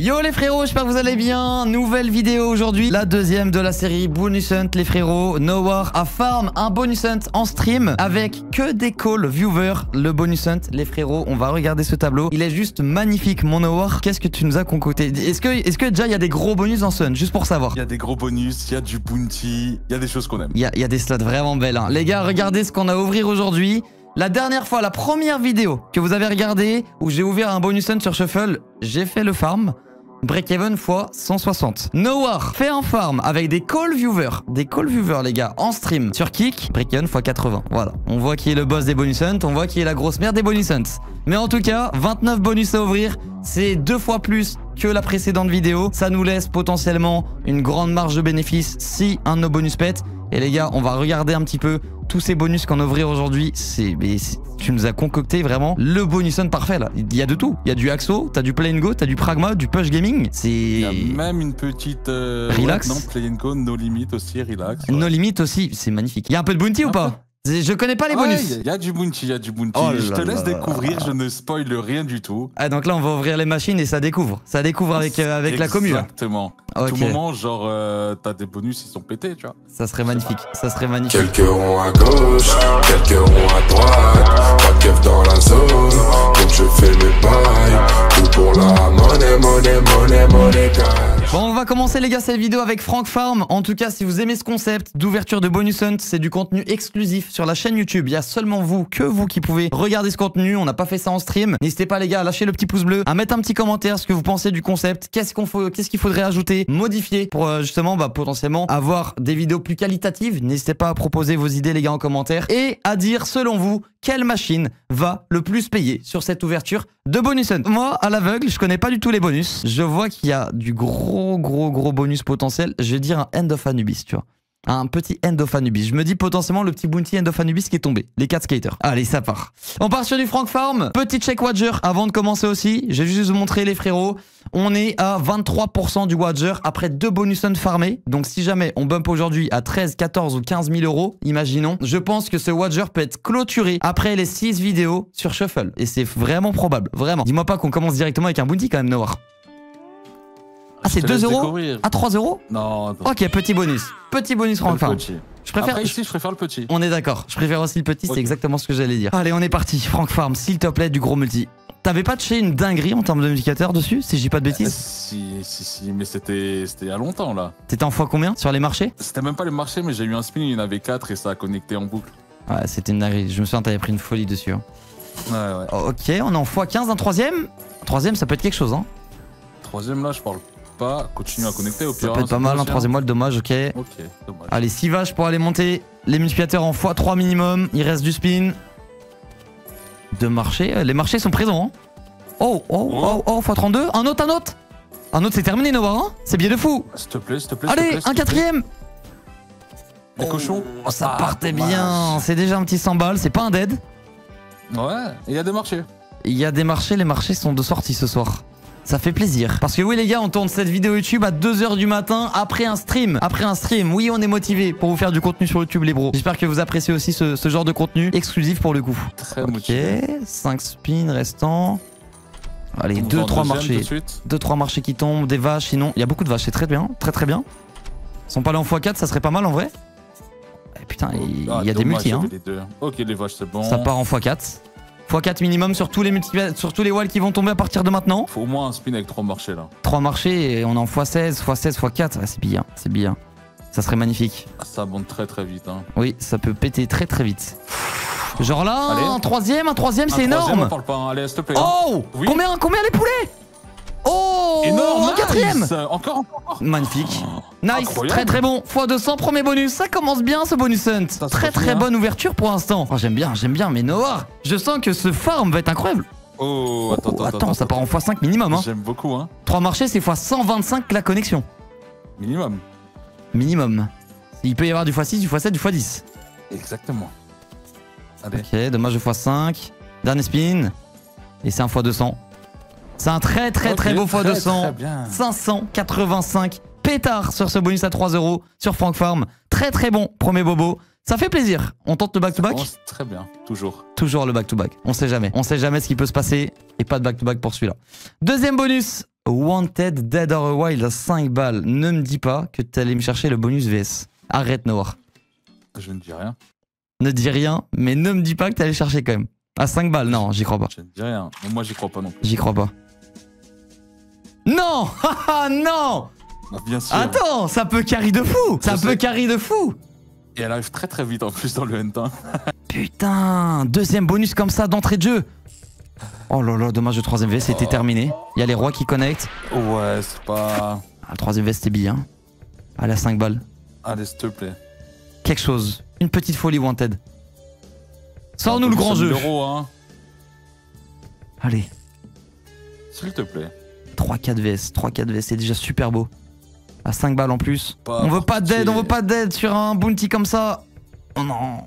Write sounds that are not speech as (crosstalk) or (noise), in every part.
Yo les frérots, j'espère que vous allez bien. Nouvelle vidéo aujourd'hui, la deuxième de la série Bonus Hunt les frérots. No War à farm un bonus hunt en stream avec que des calls viewers. Le bonus hunt les frérots, on va regarder ce tableau. Il est juste magnifique mon No War. Qu'est-ce que tu nous as concocté? Est-ce que, est que déjà il y a des gros bonus ce hunt Juste pour savoir. Il y a des gros bonus, il y a du bounty, il y a des choses qu'on aime. Il y a, y a, des slots vraiment belles. Hein. Les gars, regardez ce qu'on a à ouvrir aujourd'hui. La dernière fois, la première vidéo que vous avez regardée où j'ai ouvert un bonus hunt sur Shuffle, j'ai fait le farm. Break-even x 160. Nowar fait un farm avec des call viewers. Des call viewers, les gars, en stream. Sur Kick, break-even x 80. Voilà. On voit qui est le boss des bonus hunts. On voit qui est la grosse merde des bonus hunts. Mais en tout cas, 29 bonus à ouvrir. C'est deux fois plus que la précédente vidéo. Ça nous laisse potentiellement une grande marge de bénéfice si un de nos bonus pète. Et les gars, on va regarder un petit peu tous ces bonus qu'on a ouvrir aujourd'hui. C'est, tu nous as concocté vraiment le bonus hunt parfait là. Il y a de tout. Il y a du Axo, t'as du Play Go, t'as du Pragma, du Push Gaming. C'est. Il y a même une petite. Euh, relax. non, Play Go, No Limit aussi, relax. No Limit aussi, c'est magnifique. Il y a un peu de bounty ou pas je connais pas les bonus. Il y a du bounty, il y a du bounty. Oh je te laisse découvrir, je ne spoil rien du tout. Ah donc là on va ouvrir les machines et ça découvre. Ça découvre avec, euh, avec la commune. Exactement. À tout moment, genre, euh, t'as des bonus, ils sont pétés, tu vois. Ça serait magnifique, ça serait magnifique. Quelques ronds à gauche, quelques ronds à droite, pas de dans la zone, donc je fais mes bails, tout pour la monnaie, va commencer les gars cette vidéo avec Frank Farm. En tout cas, si vous aimez ce concept d'ouverture de bonus hunt, c'est du contenu exclusif sur la chaîne YouTube. Il y a seulement vous, que vous qui pouvez regarder ce contenu. On n'a pas fait ça en stream. N'hésitez pas les gars à lâcher le petit pouce bleu, à mettre un petit commentaire ce que vous pensez du concept. Qu'est-ce qu'on faut, qu'est-ce qu'il faudrait ajouter, modifier pour euh, justement bah, potentiellement avoir des vidéos plus qualitatives? N'hésitez pas à proposer vos idées les gars en commentaire et à dire selon vous quelle machine va le plus payer sur cette ouverture de bonus hunt. Moi, à l'aveugle, je connais pas du tout les bonus. Je vois qu'il y a du gros, gros, gros bonus potentiel. Je vais dire un End of Anubis, tu vois. Un petit End of Anubis. Je me dis potentiellement le petit bounty End of Anubis qui est tombé. Les 4 skaters. Allez, ça part. On part sur du Frank Farm. Petit check Wadger avant de commencer aussi. J'ai juste vous montrer les frérots. On est à 23% du Wadger après deux bonus hunt farmés. Donc si jamais on bump aujourd'hui à 13, 14 ou 15 000 euros, imaginons, je pense que ce Wadger peut être clôturé après les 6 vidéos sur Shuffle. Et c'est vraiment probable. Vraiment. Dis-moi pas qu'on commence directement avec un bounty quand même, Noir. Ah, c'est 2 euros À 3 euros Non. Ok, petit bonus. Petit bonus Farm. Je préfère. Après, ici, je préfère le petit. On est d'accord. Je préfère aussi le petit, c'est exactement ce que j'allais dire. Allez, on est parti. Frank Farm, s'il te plaît, du gros multi. T'avais pas touché une dinguerie en termes de multiplicateur dessus, si je dis pas de bêtises euh, Si, si, si, mais c'était il y a longtemps là. T'étais en fois combien sur les marchés? C'était même pas les marchés, mais j'ai eu un spin, il y en avait 4 et ça a connecté en boucle. Ouais, c'était une dinguerie. Je me souviens, t'avais pris une folie dessus. Hein. Ouais, ouais. Ok, on est en x15, un troisième? Troisième, ça peut être quelque chose, hein Troisième là, je parle pas. Continue à connecter au pire. Ça peut être pas mal, un troisième mois, dommage, ok. Ok, dommage. Allez, 6 vaches pour aller monter les multiplicateurs en x3 minimum. Il reste du spin. Deux marchés. Les marchés sont présents, hein Oh, oh, oh, oh, x32. Un autre, un autre. Un autre, c'est terminé, Nova, hein C'est bien de fou. S'il te plaît, s'il te plaît. Allez, un quatrième. Les cochons. Oh, ça ah, partait bien. C'est déjà un petit 100 balles. C'est pas un dead. Ouais, il y a des marchés. Il y a des marchés. Les marchés sont de sortie ce soir. Ça fait plaisir. Parce que oui les gars, on tourne cette vidéo YouTube à 2h du matin après un stream. Après un stream, oui on est motivé pour vous faire du contenu sur YouTube les bros. J'espère que vous appréciez aussi ce, genre de contenu exclusif pour le coup. Très ok, 5 spins restants. Allez, 2-3 marchés. 2-3 marchés qui tombent, des vaches, sinon. Il y a beaucoup de vaches, c'est très bien, très très bien. Ils sont pas là en x4, ça serait pas mal en vrai. Eh, putain, il y, a ah, des multis hein. Ok, les vaches c'est bon. Ça part en x4 x4 minimum sur tous les sur tous les walls qui vont tomber à partir de maintenant. Faut au moins un spin avec 3 marchés là. 3 marchés et on est en x16, x16, x4. c'est bien, c'est bien. Ça serait magnifique. Ah, ça monte très très vite. Hein. Oui, ça peut péter très très vite. Genre là, un troisième, un troisième, c'est énorme. On parle pas, hein. allez, s'il te plaît. Oh combien, combien les poulets? Oh Énorme, un quatrième Encore, encore. Magnifique. Nice, très très bon. x200, premier bonus. Ça commence bien ce bonus hunt. très très bonne ouverture pour l'instant. Oh, j'aime bien, j'aime bien. Mais Noah, je sens que ce farm va être incroyable. Oh, attends, attends, attends, ça part en x5 minimum. Hein. J'aime beaucoup. Hein. 3 marchés, c'est x125 la connexion. Minimum. Minimum. Il peut y avoir du x6, du x7, du x10. Exactement. Ok, dommage de x5. Dernier spin. Et c'est un x200. C'est un très très très beau x200. 585 pétards sur ce bonus à 3 euros sur Frank Farm. Très très bon, premier bobo. Ça fait plaisir. On tente le back-to-back Très bien, toujours. Toujours le back-to-back. On sait jamais. On sait jamais ce qui peut se passer. Et pas de back-to-back pour celui-là. Deuxième bonus. Wanted Dead or Wild à 5 balles. Ne me dis pas que tu allais me chercher le bonus VS. Arrête, Noir. Je ne dis rien. Ne dis rien, mais ne me dis pas que tu allais chercher quand même. À 5 balles, non, j'y crois pas. Je ne dis rien. Moi, j'y crois pas non plus. J'y crois pas. Non Haha, (laughs) Non Bah, bien sûr. Attends, ça peut carry de fou Ça Je peut sais. carry de fou Et elle arrive très très vite en plus dans le N1. (laughs) Putain Deuxième bonus comme ça d'entrée de jeu Oh là là, dommage, le troisième VS c'était terminé. Il y a les rois qui connectent. Ouais, c'est pas. Ah, le troisième VS c'était bien. Allez, à 5 balles. Allez, s'il te plaît. Quelque chose. Une petite folie Wanted. Sors-nous le grand 100 000 jeu euros, hein. Allez, S'il te plaît. 3-4 VS. 3-4 VS, c'est déjà super beau. À 5 balles en plus. Pas on veut pas d'aide, on veut pas d'aide sur un bounty comme ça. Oh non.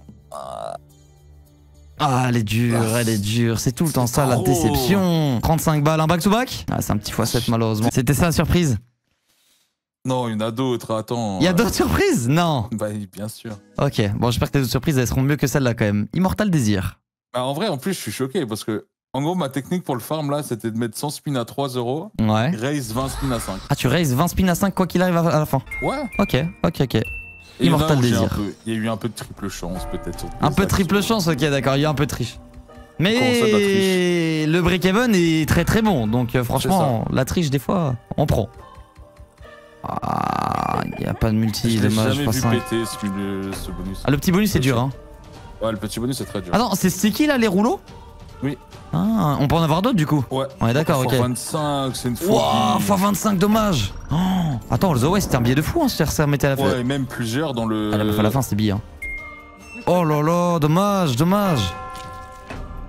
Ah, elle est dure, Ah, elle est dure. C'est tout le temps ça, la déception. 35 balles, un back-to-back Ah, c'est un petit x7 malheureusement. C'était ça la surprise Non, il y en a d'autres, attends. Il y a d'autres surprises Non. Bah, bien sûr. Ok, bon, j'espère que les autres surprises, elles seront mieux que celle-là quand même. Immortal Désir. Bah, en vrai, en plus, je suis choqué parce que, en gros, ma technique pour le farm là, c'était de mettre 100 spins à 3 euros, Ouais. raise 20 spins à 5. Ah, tu raises 20 spins à 5 quoi qu'il arrive à la fin. Ouais. Ok, ok, ok. Et Immortal Désir. Il y a eu un peu de triple chance, peut-être. Un peu triple actions. chance, ok, d'accord, il y a un peu de triche. Ça, de Mais le break-even est très très bon, donc euh, franchement, la triche, des fois, on prend. Ah, il n'y a pas de multi, Je dommage, jamais pas vu 5. péter ce, bonus. Ah, le petit bonus, c'est dur, hein. Ouais, le petit bonus, c'est très dur. Attends, c'est sticky là, les rouleaux? Oui. Ah, on peut en avoir d'autres du coup Ouais. Ouais, d'accord, ok. Fois 25, c'est une. Wouah, x25, dommage oh. Attends, le The West, c'était un billet de fou, hein, se faire mettre à la fin. Ouais, et même plusieurs dans le. À la, à la fin, c'est billet. hein. Oh là là, dommage, dommage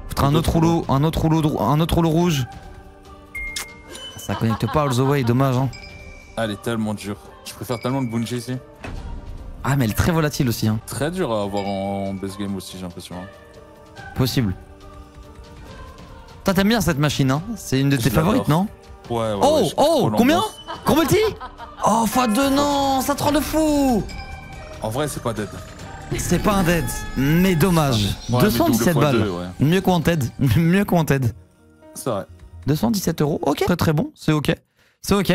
Foutre un autre rouleau, un autre rouleau, un autre rouleau rouge. Ça connecte pas all the way, dommage. Hein. Ah, elle est tellement dure. Je préfère tellement le Bungie ici. Ah, mais elle est très volatile aussi. Hein. Très dur à avoir en best game aussi, j'ai l'impression. hein. Possible. Toi, t'aimes bien cette machine, hein C'est une de tes favorites, non Ouais, ouais. Oh, ouais, oh, combien multi Oh, x2, non Ça te rend de fou En vrai, c'est pas dead. C'est pas un dead, mais dommage. Ouais, mais 217 double fois balles. Mieux que Wanted. (laughs) Mieux que Wanted. C'est vrai. 217 euros. Ok, très très bon. C'est ok. C'est ok.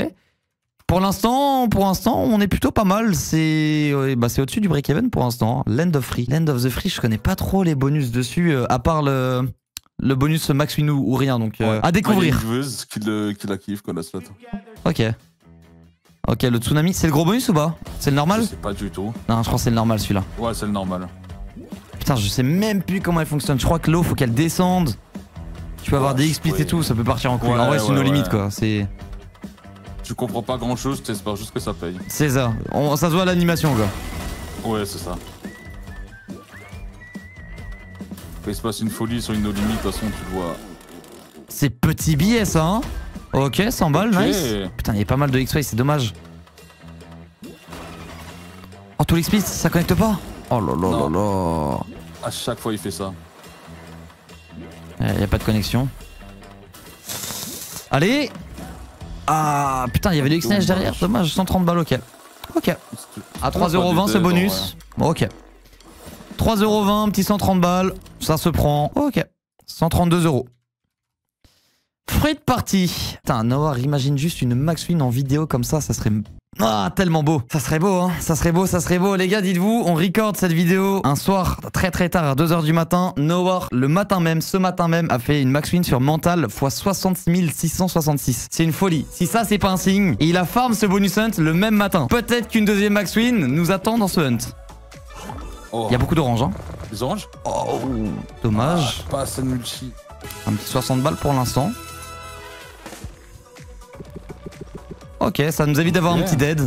Pour l'instant, pour l'instant, on est plutôt pas mal. C'est ouais, bah, c'est au-dessus du break-even pour l'instant. Land of Free. Land of the Free, je connais pas trop les bonus dessus, euh, à part le, le bonus Max Win ou, rien. Donc euh, Ouais. à découvrir. Il y a une joueuse qui, le, qui la kiffe, quoi, la slot. Ok. Ok, le tsunami, c'est le gros bonus ou pas? C'est le normal? Sais pas du tout. Non, je crois que c'est le normal celui-là. Ouais, c'est le normal. Putain, je sais même plus comment elle fonctionne. Je crois que l'eau, faut qu'elle descende. Tu peux avoir des XP et tout, ça peut partir en couille. En vrai, c'est nos limites quoi. C'est Tu comprends pas grand chose, t'espères juste que ça paye. c'est ça. On- ça se voit à l'animation quoi. Ouais, c'est ça. Il se passe une folie sur une no limite, de toute façon, tu le vois. C'est petit billet ça, hein Ok, 100 balles, nice. Putain, il y a pas mal de X-Ray, c'est dommage. Oh, tout l'XP, ça connecte pas Oh là là là là. À chaque fois, il fait ça. Il y a pas de connexion. Allez Ah, putain, il y avait le X-Neige derrière, dommage, 130 balles, ok. Ok. À 3,20€ ce bonus. Ok. 3,20€, petit 130 balles. Ça se prend. Ok. 132 euros. Fruit de partie. Putain, Noah, imagine juste une Max Win en vidéo comme ça, ça serait. Ah, tellement beau. Ça serait beau, hein. Ça serait beau, ça serait beau. Les gars, dites-vous, on record cette vidéo un soir très très tard à 2h du matin. Noah, le matin même, ce matin même, a fait une Max Win sur Mental x 66 666. C'est une folie. Si ça, c'est pas un signe, il a farm ce bonus hunt le même matin. Peut-être qu'une deuxième Max Win nous attend dans ce hunt. Oh, Il y a beaucoup d'orange, hein. les oranges Oh, dommage. Ah, Pas assez de multi. Un petit 60 balles pour l'instant. Ok, ça nous évite d'avoir un petit dead.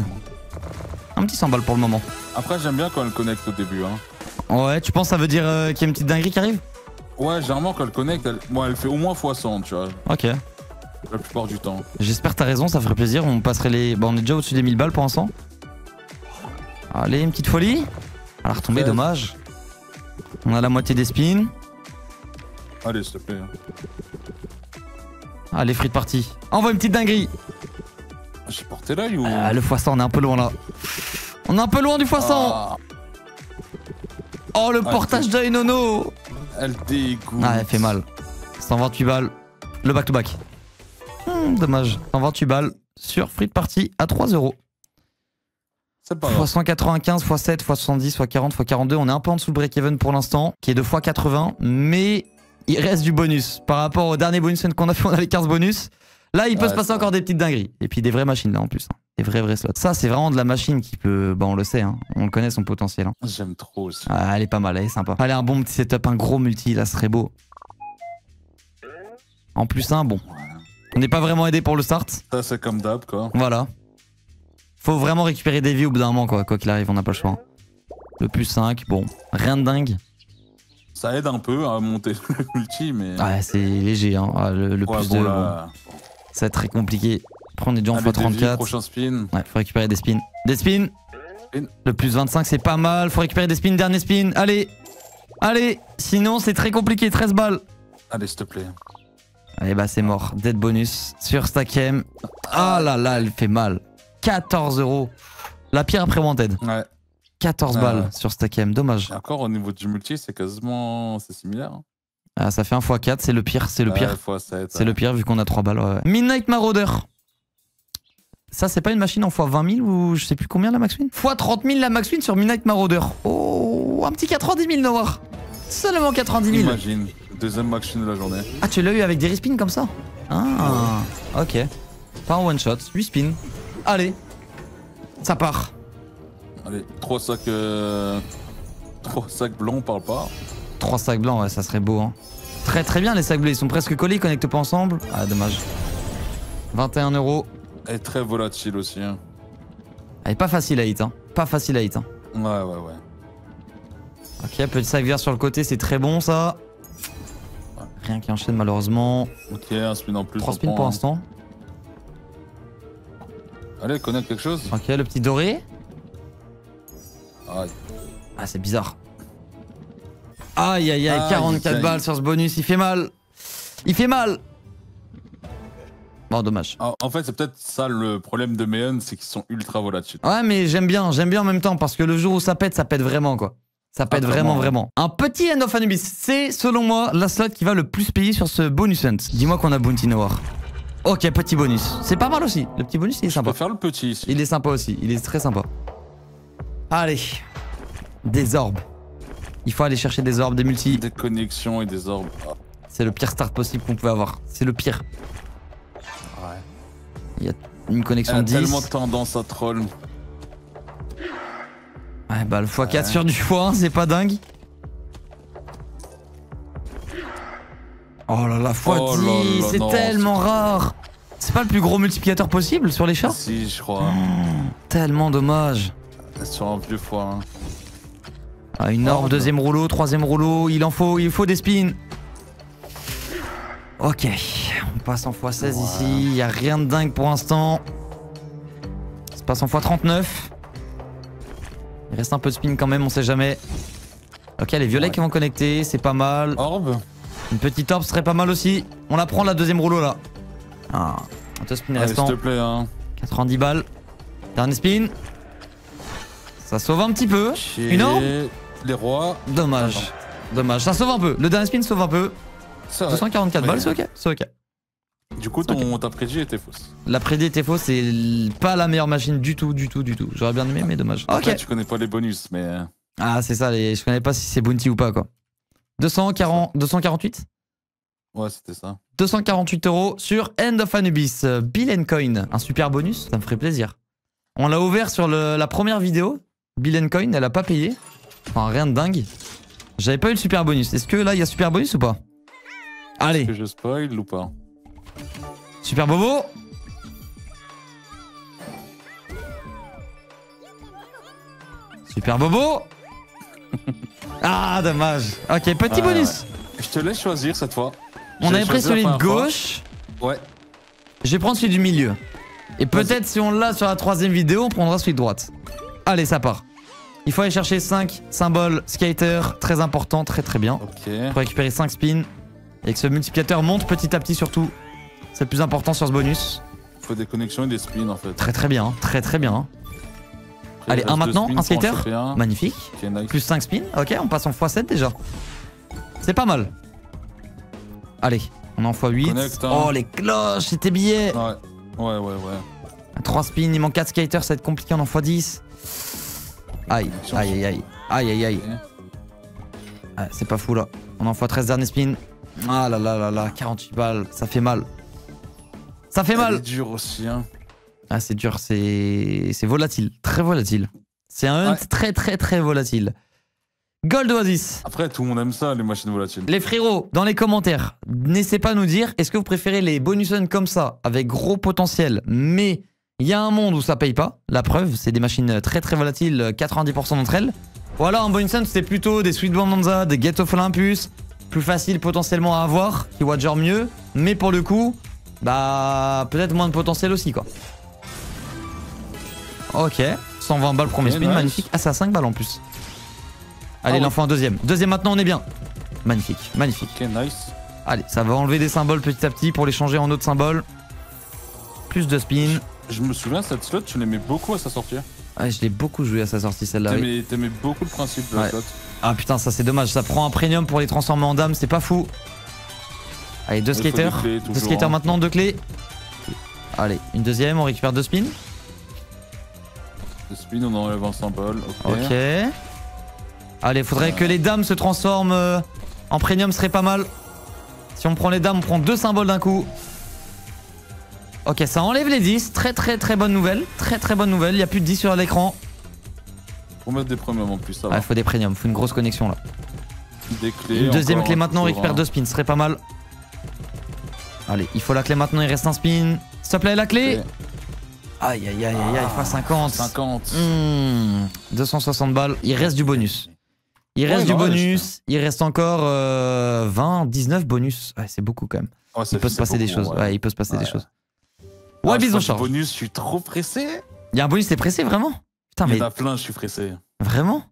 Un petit 100 balles pour le moment. Après, j'aime bien quand elle connecte au début. Hein. Ouais, tu penses ça veut dire euh, qu'il y a une petite dinguerie qui arrive? Ouais, généralement, quand elle connecte, elle... Bon, elle fait au moins x100, tu vois, Ok. la plupart du temps. J'espère que t'as raison, ça ferait plaisir. On passerait les. Bon, on est déjà au-dessus des 1000 balles pour l'instant. Allez, une petite folie. La retombée, Treize. dommage. On a la moitié des spins. Allez, s'il te plaît. Allez, free de partie. Envoie une petite dinguerie. J'ai porté l'œil ou. Ah, le x100, on est un peu loin là. On est un peu loin du x100. Ah, Oh, le Ah, portage d'œil, Nono. elle dégoûte. Ah, elle fait mal. 128 balles. Le back-to-back. Hmm. Hmm, dommage. 128 balles sur Free Party à 3 euros. Grave. 195, fois 7, fois 70, fois 40, fois 42. On est un peu en dessous le break-even pour l'instant, qui est de fois 80. Mais il reste du bonus. Par rapport au dernier bonus qu'on a fait, (laughs) on avait 15 bonus. Là, il peut Ouais, se passer encore des petites dingueries. Et puis des vraies machines là en plus. hein. Des vrais vrais slots. Ça, c'est vraiment de la machine qui peut. Bah, on le sait, hein. on le connaît son potentiel. hein. J'aime trop aussi. Ah, elle est pas mal, elle est sympa. Allez, un bon petit setup, un gros multi, là, ce serait beau. En plus, un bon. On n'est pas vraiment aidé pour le start. Ça, c'est comme d'hab, quoi. Voilà. Faut vraiment récupérer des vies au bout d'un moment, quoi. Quoi qu'il arrive, on n'a pas le choix. Le plus 5, bon, rien de dingue. Ça aide un peu à monter le (laughs) multi, mais. Ouais, c'est léger, hein. Ah, le, le Ouais, plus bon, 2, là, ça va être très compliqué. Après, on est déjà en allez, des vies, x34. prochain spin. Ouais, faut récupérer des spins. Des spins Spin. Le plus 25, c'est pas mal. Faut récupérer des spins, dernier spin. Allez Allez Sinon, c'est très compliqué, 13 balles. Allez, s'il te plaît. Allez, bah, c'est mort. Dead bonus sur Stackem. Ah là là, elle fait mal. 14 euros. La pire après Wanted. Ouais. 14 Ah balles ouais. sur Stackem. Dommage. Et encore, au niveau du multi, c'est quasiment. C'est similaire. hein. Ah, ça fait 1 x 4, c'est le pire, c'est le Ouais, pire. sept, C'est ouais. le pire vu qu'on a 3 balles. ouais. Midnight Marauder. Ça, c'est pas une machine en x20 000 ou je sais plus combien la Max Win x 30 000 la Max Win sur Midnight Marauder. Oh, un petit 90 000 Noir. Seulement 90 000. Imagine. Deuxième max win de la journée. Ah, tu l'as eu avec des respins comme ça? Ah, ok. Pas en one shot, 8 spins. Allez, ça part. Allez, trois sacs. euh, Trois sacs blancs, on parle pas. 3 sacs blancs, ouais, ça serait beau. Hein. Très très bien les sacs bleus, ils sont presque collés, ils connectent pas ensemble. Ah, dommage. 21 euros. Et très volatile aussi. hein. Elle est pas facile à hit, hein. Pas facile à hit, hein. Ouais, ouais, ouais. Ok, petit sac vert sur le côté, c'est très bon ça. Rien qui enchaîne malheureusement. Ok, un spin en plus. 3 on spins pour hein. Allez, connecte quelque chose. Ok, le petit doré. Aïe. Ah, c'est bizarre. Aïe aïe aïe, Aïe, 44 aïe. balles sur ce bonus, il fait mal. Il fait mal. Bon, dommage. Ah, En fait, c'est peut-être ça le problème de Meon, c'est qu'ils sont ultra volatiles. Ouais, mais j'aime bien, j'aime bien en même temps parce que le jour où ça pète, ça pète vraiment quoi. Ça pète Ah, vraiment, vraiment. vraiment. Un petit End of Anubis, c'est selon moi la slot qui va le plus payer sur ce bonus hunt. Dis-moi qu'on a Bounty Noir. Ok, petit bonus. C'est pas mal aussi. Le petit bonus, il est Je sympa. peux faire le petit ici. Il est sympa aussi, il est très sympa. Allez, des orbes. Il faut aller chercher des orbes, des multi. Des connexions et des orbes. Ah, C'est le pire start possible qu'on pouvait avoir. C'est le pire. ouais. Une Elle connexion a 10. tellement tendance à troll. Ouais, bah le x4 Ouais. sur du x1, c'est pas dingue. Oh là là, x10, Oh là là, c'est tellement rare. C'est pas le plus gros multiplicateur possible sur les chats Si, je crois. Tellement dommage. Sur un vieux foie. hein. Ah, une orbe, Orbe. deuxième rouleau, troisième rouleau, il en faut, il faut des spins. Ok, on passe en x16 Ouais. ici, il y a rien de dingue pour l'instant. Ça se passe en x39. Il reste un peu de spin quand même, on sait jamais. Ok, les violets Ouais. qui vont connecter, c'est pas mal. Orbe Une petite orbe serait pas mal aussi. On la prend la deuxième rouleau là. Ah, un deux spin restant. s'il te plaît, hein. 90 balles. Dernier spin. Ça sauve un petit peu. Une orbe Les rois. Dommage. Dommage. Ça sauve un peu. Le dernier spin sauve un peu. C'est vrai. 244 Mais- balles, c'est ok. C'est ok. Du coup, ton, ta prédit était fausse. La prédit était fausse, c'est pas la meilleure machine du tout, du tout, du tout. J'aurais bien aimé, mais dommage. Après, Ok. tu connais pas les bonus, mais. euh, Ah, c'est ça, les... je connais pas si c'est Bounty ou pas, quoi. 240... 248 Ouais, c'était ça. 248 euros sur End of Anubis. Bill and Coin. Un super bonus, ça me ferait plaisir. On l'a ouvert sur le- la première vidéo. Bill and Coin, elle a pas payé. Enfin, rien de dingue. J'avais pas eu le super bonus. Est-ce que là, il y a super bonus ou pas? Allez, Que je spoil ou pas? Super bobo Super bobo (laughs) Ah, dommage. Ok, petit Ouais, bonus. Je te laisse choisir cette fois. On avait pris celui de fois. gauche. Ouais. Je vais prendre celui du milieu. Et peut-être si on l'a sur la troisième vidéo, on prendra celui de droite. Allez, ça part. Il faut aller chercher 5 symboles skater, très important, très très bien. Ok. Pour récupérer 5 spins. Et que ce multiplicateur monte petit à petit surtout. C'est le plus important sur ce bonus. Faut des connexions et des spins en fait. Très très bien, hein, très très bien. Allez, un maintenant, un skater. Magnifique. Nice. Plus 5 spins. Ok, on passe en x7 déjà. C'est pas mal. Allez, On en fois 8. Connect, hein. Oh, les cloches, c'était billets. Ouais, ouais, ouais, ouais. 3 spins, il manque 4 skaters, ça va être compliqué, on en fois 10. Aïe, aïe, aïe, aïe. Aïe, aïe, aïe. Ah, c'est pas fou là. On en fois 13 derniers spins. Ah là là là là, 48 balles, ça fait mal. Ça fait mal. est dure aussi, hein. Ah, c'est dur, c'est c'est volatile, très volatile. C'est un hunt Ouais. très très très volatile. Gold Oasis. Après, tout le monde aime ça, les machines volatiles. Les frérots, dans les commentaires, n'essayez pas à nous dire est-ce que vous préférez les bonus hunt comme ça, avec gros potentiel, mais il y a un monde où ça paye pas. La preuve, c'est des machines très très volatiles, 90% d'entre elles. Ou alors un bonus hunt, c'est plutôt des Sweet Bonanza, des Get of Olympus, plus facile potentiellement à avoir, qui wager mieux, mais pour le coup, bah peut-être moins de potentiel aussi quoi. Ok, 120 balles premier Ok, spin, nice. magnifique. Ah, c'est à 5 balles en plus. Allez, Ah il en deuxième. Deuxième maintenant, on est bien. Magnifique, magnifique. Ok, nice. Allez, ça va enlever des symboles petit à petit pour les changer en autres symboles. Plus de spin. Je me souviens, cette slot, tu l'aimais beaucoup à sa sortie. Ah, je l'ai beaucoup joué à sa sortie celle-là. T'aimais beaucoup le principe de la slot. Ah putain, ça c'est dommage. Ça prend un premium pour les transformer en dames, c'est pas fou. Allez, deux skaters. Deux skaters hein. maintenant, deux clés. Allez, une deuxième, on récupère deux spins. Le spin, on enlève un symbole. Ok. Allez, faudrait que les dames se transforment euh, en premium, serait pas mal. Si on prend les dames, on prend deux symboles d'un coup. Ok, ça enlève les 10. Très très très bonne nouvelle. Très très bonne nouvelle. Il y a plus de 10 sur l'écran. Pour mettre des premiums en plus, ça Ah, va. faut des premiums, faut une grosse connexion là. Des clés. Une deuxième clé maintenant, on récupère deux spins, ce serait pas mal. Allez, il faut la clé maintenant, il reste un spin. S'il te plaît, la clé. Aïe aïe aïe aïe aïe, Ah, x 50. 50. Hmm, 260 balles, il reste du bonus. Il Ouais, reste du bonus, il reste encore euh, 20, 19 bonus. Ouais, c'est beaucoup quand même. Il peut se passer des choses. ouais. Ouais, il peut se passer des choses. Ah, Ouais, passe charge. bonus, je suis trop pressé. Il y a un bonus, t'es pressé vraiment? Putain, Il y mais en a plein, je suis pressé. vraiment?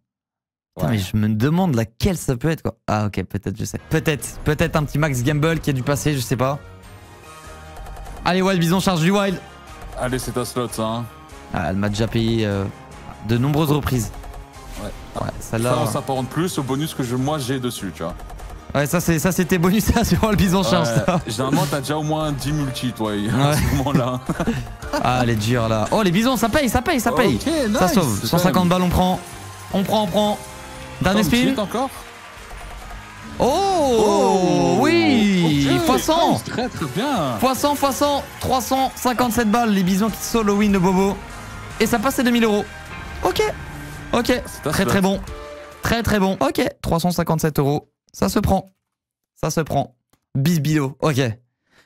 Putain, Ouais. mais je me demande laquelle ça peut être quoi. Ah, ok, peut-être, je sais. Peut-être, peut-être un petit max gamble qui a dû passer, je sais pas. Allez, Wild Bison charge du Wild. Allez, c'est ta slot, ça. Hein. Ah, elle m'a déjà payé euh, de nombreuses reprises. Ouais. Ouais, celle-là. Ça, on s'apparente plus au bonus que je, moi j'ai dessus, tu vois. Ouais, ça, c'est, ça c'était bonus ça, (laughs) sur le bison charge. Ouais. ça. Généralement, t'as déjà au moins 10 multi, toi, à ce moment-là. (laughs) Ah, elle est dure là. Oh, les bisons, ça paye, ça paye, ça paye. Nice. Ça sauve. C'est 150 quand même- balles, on prend. On prend, on prend. Dernier spin. encore? Oh, oui ok, Fois 100 nice, Très très bien. Fois 100, fois 100, 357 balles, les bisons qui solo win de Bobo. Et ça passe à 2000 euros. Ok. Ok. Très très bon. Très très bon. Ok. 357 euros. Ça se prend. Ça se prend. Bisbilo. Ok.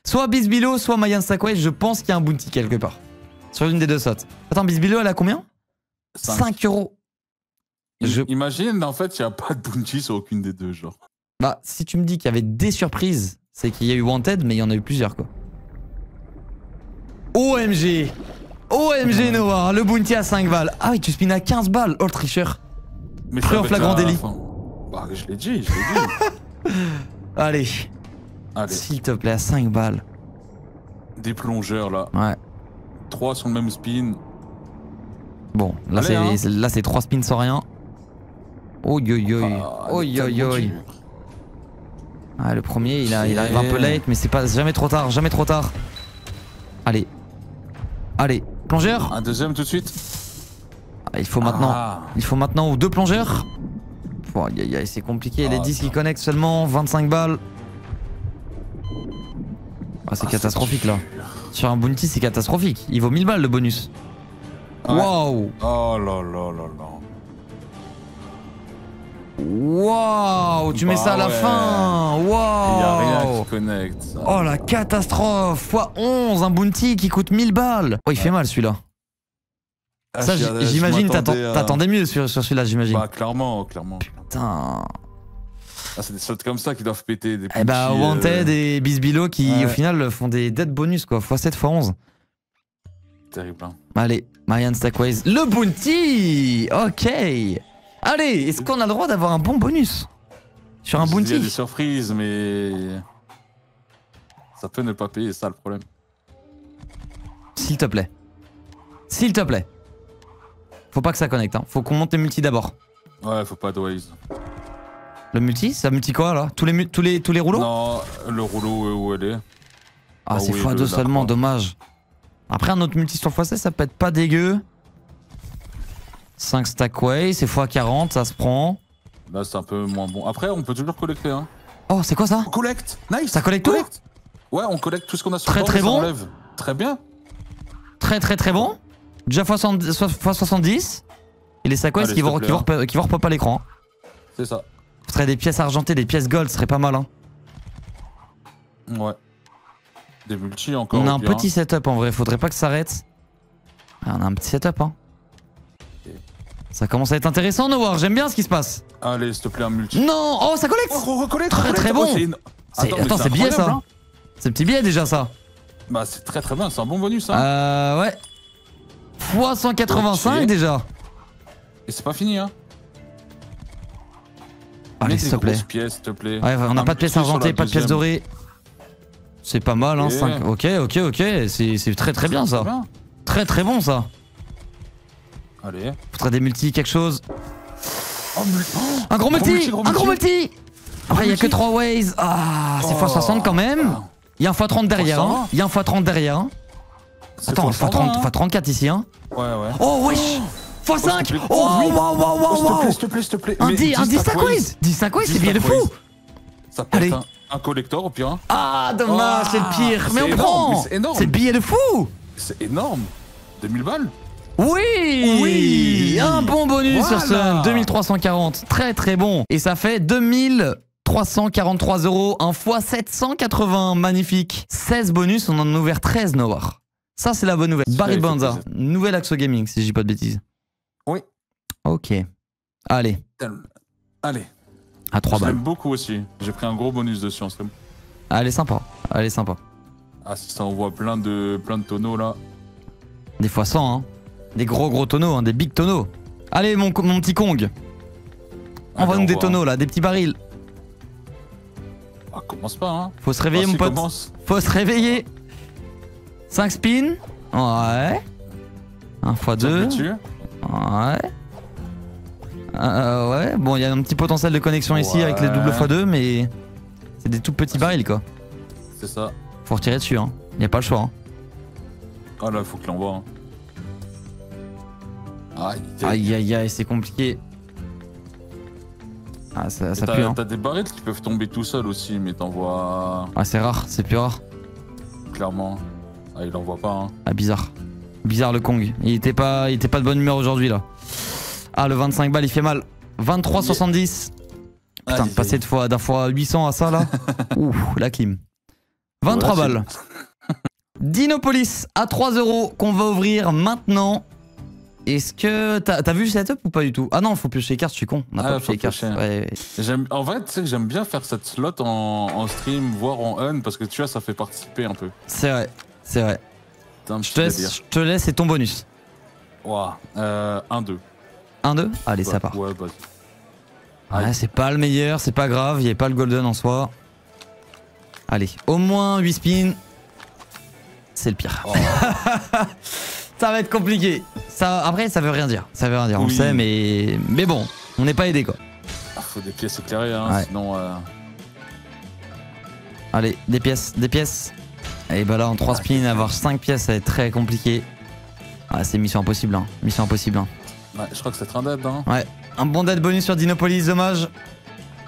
Soit Bisbilo, soit Mayan Stackway. Je pense qu'il y a un bounty quelque part. Sur une des deux sautes. Attends, Bisbilo, elle a combien? Cinq. 5 euros. Je- Imagine, en fait, il n'y a pas de bounty sur aucune des deux, genre. Bah, si tu me dis qu'il y avait des surprises, c'est qu'il y a eu Wanted, mais il y en a eu plusieurs, quoi. OMG OMG Noah, le bounty à 5 balles. Ah oui, tu spins à 15 balles, oh le tricheur. Mais Pris en flagrant délit. fin. Bah, je l'ai dit, je l'ai dit. (laughs) Allez, Allez, s'il te plaît, à 5 balles. des plongeurs, là. Ouais. Trois sur le même spin. Bon, là c'est hein. c'est- là c'est 3 spins sans rien. Oi oi oi. Ah, Oi elle est oi tellement oi. dure. Ah, le premier, il, a- il arrive un peu late, mais c'est pas jamais trop tard, jamais trop tard. Allez. Allez, plongeur. Un deuxième tout de suite. Ah, il faut maintenant. Ah. Il faut maintenant ou deux plongeurs. C'est compliqué. Les Ah, 10 qui ça. connectent seulement, 25 balles. Ah, c'est Ah, catastrophique là. Sur un bounty, c'est catastrophique. Il vaut 1000 balles le bonus. Ouais. Waouh! Oh là là là là. Waouh! Tu mets Bah ça à la ouais. fin! A rien Waouh! qui connecte. Oh la catastrophe! Fois 11, un bounty qui coûte 1000 balles! Oh, il fait mal celui-là. Ah, Ça, j'imagine, à- t'attendais mieux sur, sur celui-là, j'imagine. Bah, clairement, clairement. Putain. Ah, c'est des slots comme ça qui doivent péter. Des Eh bah, petits, euh, Wanted et Bisbilo qui, ouais. au final, font des dead bonus, quoi. x7, x11. Terrible. hein. Allez, Marianne Stackways. Le bounty Ok Allez, est-ce qu'on a le droit d'avoir un bon bonus Sur un Il y a des bounty surprises, mais. Ça peut ne pas payer, c'est ça le problème. S'il te plaît. S'il te plaît. Faut pas que ça connecte, hein. Faut qu'on monte les multis d'abord. Ouais, faut pas de ways. Le multi Ça multi quoi là tous les, mu- tous, les, tous les rouleaux? Non, le rouleau où elle est. Ah, Ah c'est oui, x2 le seulement, dommage. Après, un autre multi sur x16, ça peut être pas dégueu. 5 stackway, c'est x40, ça se prend. Là, c'est un peu moins bon. Après, on peut toujours collecter. Hein. Oh, c'est quoi ça On collecte Nice Ça collecte tout Collecte Ouais, on collecte tout ce qu'on a sur Très, très bon. enlève. Très bien. Très très très bon. Déjà x70. Et les Allez, qui vont, qui vont, hein. repop- qui vont repop à l'écran. C'est ça. Ce serait des pièces argentées, des pièces gold, ce serait pas mal. Hein. Ouais. Des multi encore. On a un pire, petit setup en vrai, faudrait pas que ça s'arrête. Ah, on a un petit setup. Hein. Ça commence à être intéressant, Nowar, j'aime bien ce qui se passe. Allez, s'il te plaît, un multi. Non Oh, ça collecte Oh, recollecte, Très, recollecte. très Oh, bon. une- mais Attends, c'est billet ça hein. C'est petit billet déjà ça Bah, c'est très très bien, c'est un bon bonus. Hein. Euh, ouais. Fois 185 Ok. déjà. Et c'est pas fini, hein. Allez, s'il te plaît. pièces, te plaît. Ouais, on n'a pas de pièces argentées, pas de pièces dorées. C'est pas mal, hein. Ok. 5. Ok, ok, ok. C'est très très bien ça. Très. Très très bon ça. Allez. Faudrait des multi, quelque chose. Oh. Oh, Un gros multi, multi, gros Un gros multi. Après, il y a que multi. 3 ways. Ah, c'est Oh. x60 quand même. Ah, Il y a un x30 derrière. hein. Il y a un x30 derrière. hein. Attends, fort, ça va, x30, hein. x34 ici. Hein. Ouais, ouais. Oh, wesh Oh, s'il x5 te plaît. Oh, Oh, waouh, waouh, waouh, s'il te plaît, s'il te plaît. Un Mais 10, un 10 stack stackways. ways 10 stack ways, c'est 10 bien de fou. Ça peut Allez. être un, collector au pire. hein. Ah, dommage, Oh, c'est le pire. Mais on prend c'est énorme. C'est billet de fou C'est énorme. 2000 balles Oui Oui. Un bon bonus sur ce 2340. Très très bon. Et ça fait 2343 euros. Un fois 780. Magnifique. 16 bonus, on en a ouvert 13 Nowar. Ça, c'est la bonne nouvelle. Barry Banza, plaisir. nouvelle Axo Gaming, si je dis pas de bêtises. Oui. Ok. Allez, Allez. à 3 je balles. l'aime beaucoup aussi. J'ai pris un gros bonus dessus en stream. Allez, sympa. Allez, sympa. Ah, si ça envoie plein de, plein de tonneaux là. Des fois 100, hein. Des gros gros tonneaux, hein. Des big tonneaux. Allez, mon, mon petit Kong. Envoie-nous des voit. tonneaux là, des petits barils. Ah, commence pas, hein. Faut se réveiller, Ah, mon pote. commence. Faut se réveiller. 5 spins. Ouais. 1 x Ça 2. me tue. Ouais. Euh, ouais. Bon, il y a un petit potentiel de connexion ici avec les double Ouais. x2, mais c'est des tout petits barils quoi. C'est ça. Faut retirer dessus, hein. Y a pas le choix. Hein. Ah là, faut qu'il envoie. Hein. Aïe, Aïe aïe aïe, c'est compliqué. Ah, ça, ça T'as pue, hein. t'as des barils qui peuvent tomber tout seuls aussi, mais t'envoies Ah, c'est rare, c'est plus rare. clairement. Ah, il envoie pas, hein. Ah, bizarre. Bizarre le Kong. Il était pas, il était pas de bonne humeur aujourd'hui là. Ah, le 25 balles, il fait mal. 23,70. Putain, de passer de fois, d'un fois 800 à ça là. (laughs) Ouh, la clim. 23 Ouais, c'est- balles. (laughs) Dinopolis à 3 euros qu'on va ouvrir maintenant. Est-ce que t'as as vu le setup ou pas du tout? Ah non, faut piocher les cartes, je suis con. On n'a Ah, pas pioché les cartes. Ouais, ouais. En fait, tu sais que j'aime bien faire cette slot en, en stream, voire en un, parce que tu vois, ça fait participer un peu. C'est vrai, c'est vrai. C'est Je te laisse, je te laisse et ton bonus. Ouah, euh, 1-2. 1-2 Allez, ça part. Ouais, vas-y. Ouais, c'est pas le meilleur, c'est pas grave, il n'y a pas le golden en soi. Allez, au moins 8 spins. C'est le pire. Oh. (laughs) ça va être compliqué. Ça, après, ça veut rien dire. Ça veut rien dire, on le sait, mais, mais bon, on n'est pas aidé quoi. Ah, faut des pièces éclairées, hein, Ouais. sinon. euh, Allez, des pièces, des pièces. Et bah là, en 3 spins, avoir 5 pièces, ça va être très compliqué. Ah, c'est mission impossible, hein. Mission impossible. Hein. ouais, je crois que c'est un dead, hein. Un bon dead bonus sur Dinopolis, dommage.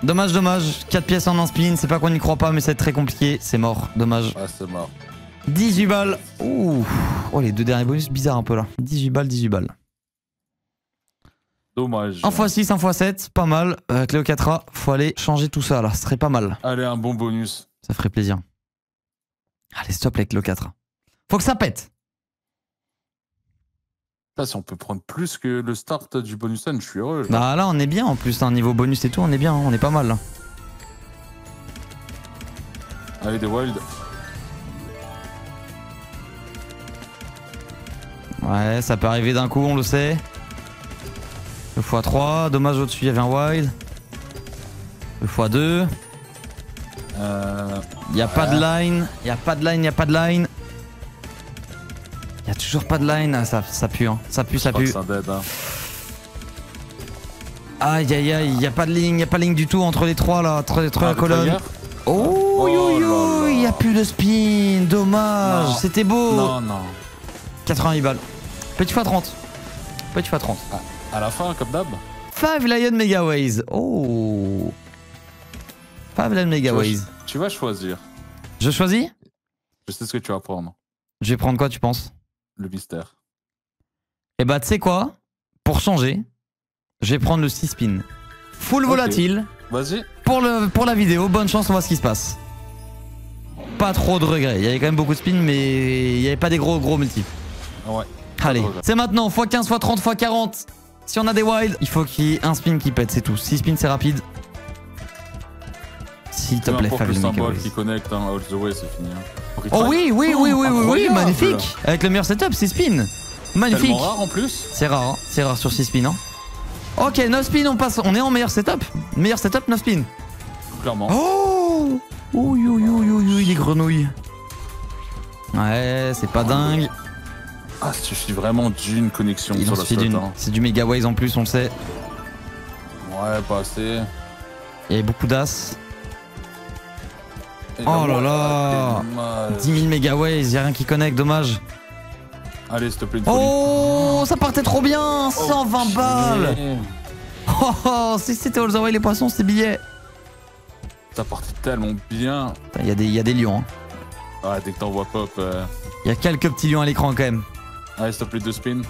Dommage, dommage. 4 pièces en un spin, c'est pas qu'on n'y croit pas, mais c'est très compliqué. C'est mort, dommage. Ouais, c'est mort. 18 balles. Ouh. Oh, les deux derniers bonus, bizarre un peu là. 18 balles, 18 balles. Dommage. 1 x 6, 1 x 7, pas mal. Euh, Cléopatra, faut aller changer tout ça là, ce serait pas mal. Allez, un bon bonus. Ça ferait plaisir. Allez, stop avec Cléopatra. Faut que ça pète. Là, si on peut prendre plus que le start du bonus N, je suis heureux. là. Bah là, on est bien en plus, un niveau bonus et tout, on est bien, hein, on est pas mal là. Allez, des wild. Ouais, ça peut arriver d'un coup, on le sait. Le x3, dommage au-dessus, il y avait un wild. Le x2, Euh, il a pas de line, il a pas de line, il a pas de line. Il a toujours pas de line, ah, ça, ça pue, hein. ça pue, je ça pue. un dead, hein. Aïe aïe aïe, y a pas de ligne, y a pas de ligne du tout entre les trois là, entre les trois la colonnes. Oh, Oh yo, y a plus de spin, dommage, c'était beau. Non, non. 88 balles. Petit fois 30. Petit fois 30. À la fin, comme d'hab. 5 Lion Megaways. Oh. 5 Lion Megaways. Tu vas choisir. Je choisis? Je sais ce que tu vas prendre. Je vais prendre quoi, tu penses? Le mystère. Eh bah, tu sais quoi? Pour changer, je vais prendre le 6 spin. Full volatile. Vas-y. Pour, le, pour la vidéo, bonne chance, on voit ce qui se passe. Pas trop de regrets. Il y avait quand même beaucoup de spins, mais il n'y avait pas des gros gros multi. Ouais. Allez, c'est maintenant, x15, x30, x40. Si on a des wilds, il faut qu'il y ait un spin qui pète, c'est tout. 6 spins, c'est rapide. S'il te plaît, importe le symbole qui connecte, hein, all the way, c'est fini. hein. Oh oui, oui, oui, oui, oui, oui, incroyable. magnifique. Avec le meilleur setup, 6 spins. Magnifique. Tellement rare en plus. C'est rare, hein. c'est rare sur 6 spins. Hein. Ok, 9 spins, on passe. On est en meilleur setup. Meilleur setup, 9 spins. Clairement. Oh Ouh, ouh, ouh, ouh, ouh, les grenouilles. Ouais, c'est pas dingue. Ah, il suffit vraiment d'une connexion Il sur en la suffit slot. d'une. hein. C'est du Megaways en plus, on le sait. Ouais, pas assez. Il y avait beaucoup d'as. Oh là là. dommage. 10 000 Megaways, y'a rien qui connecte, dommage. Allez, s'il te plaît, une. Oh, ça partait trop bien 120 balles. Oh, oh, si c'était All the Way les poissons, c'était billet. Ça partait tellement bien. Il y, a des- y a des lions. Hein. Ouais, dès que t'envoies pop. euh, Il y a quelques petits lions à l'écran quand même. Allez, s'il te plaît, deux spins.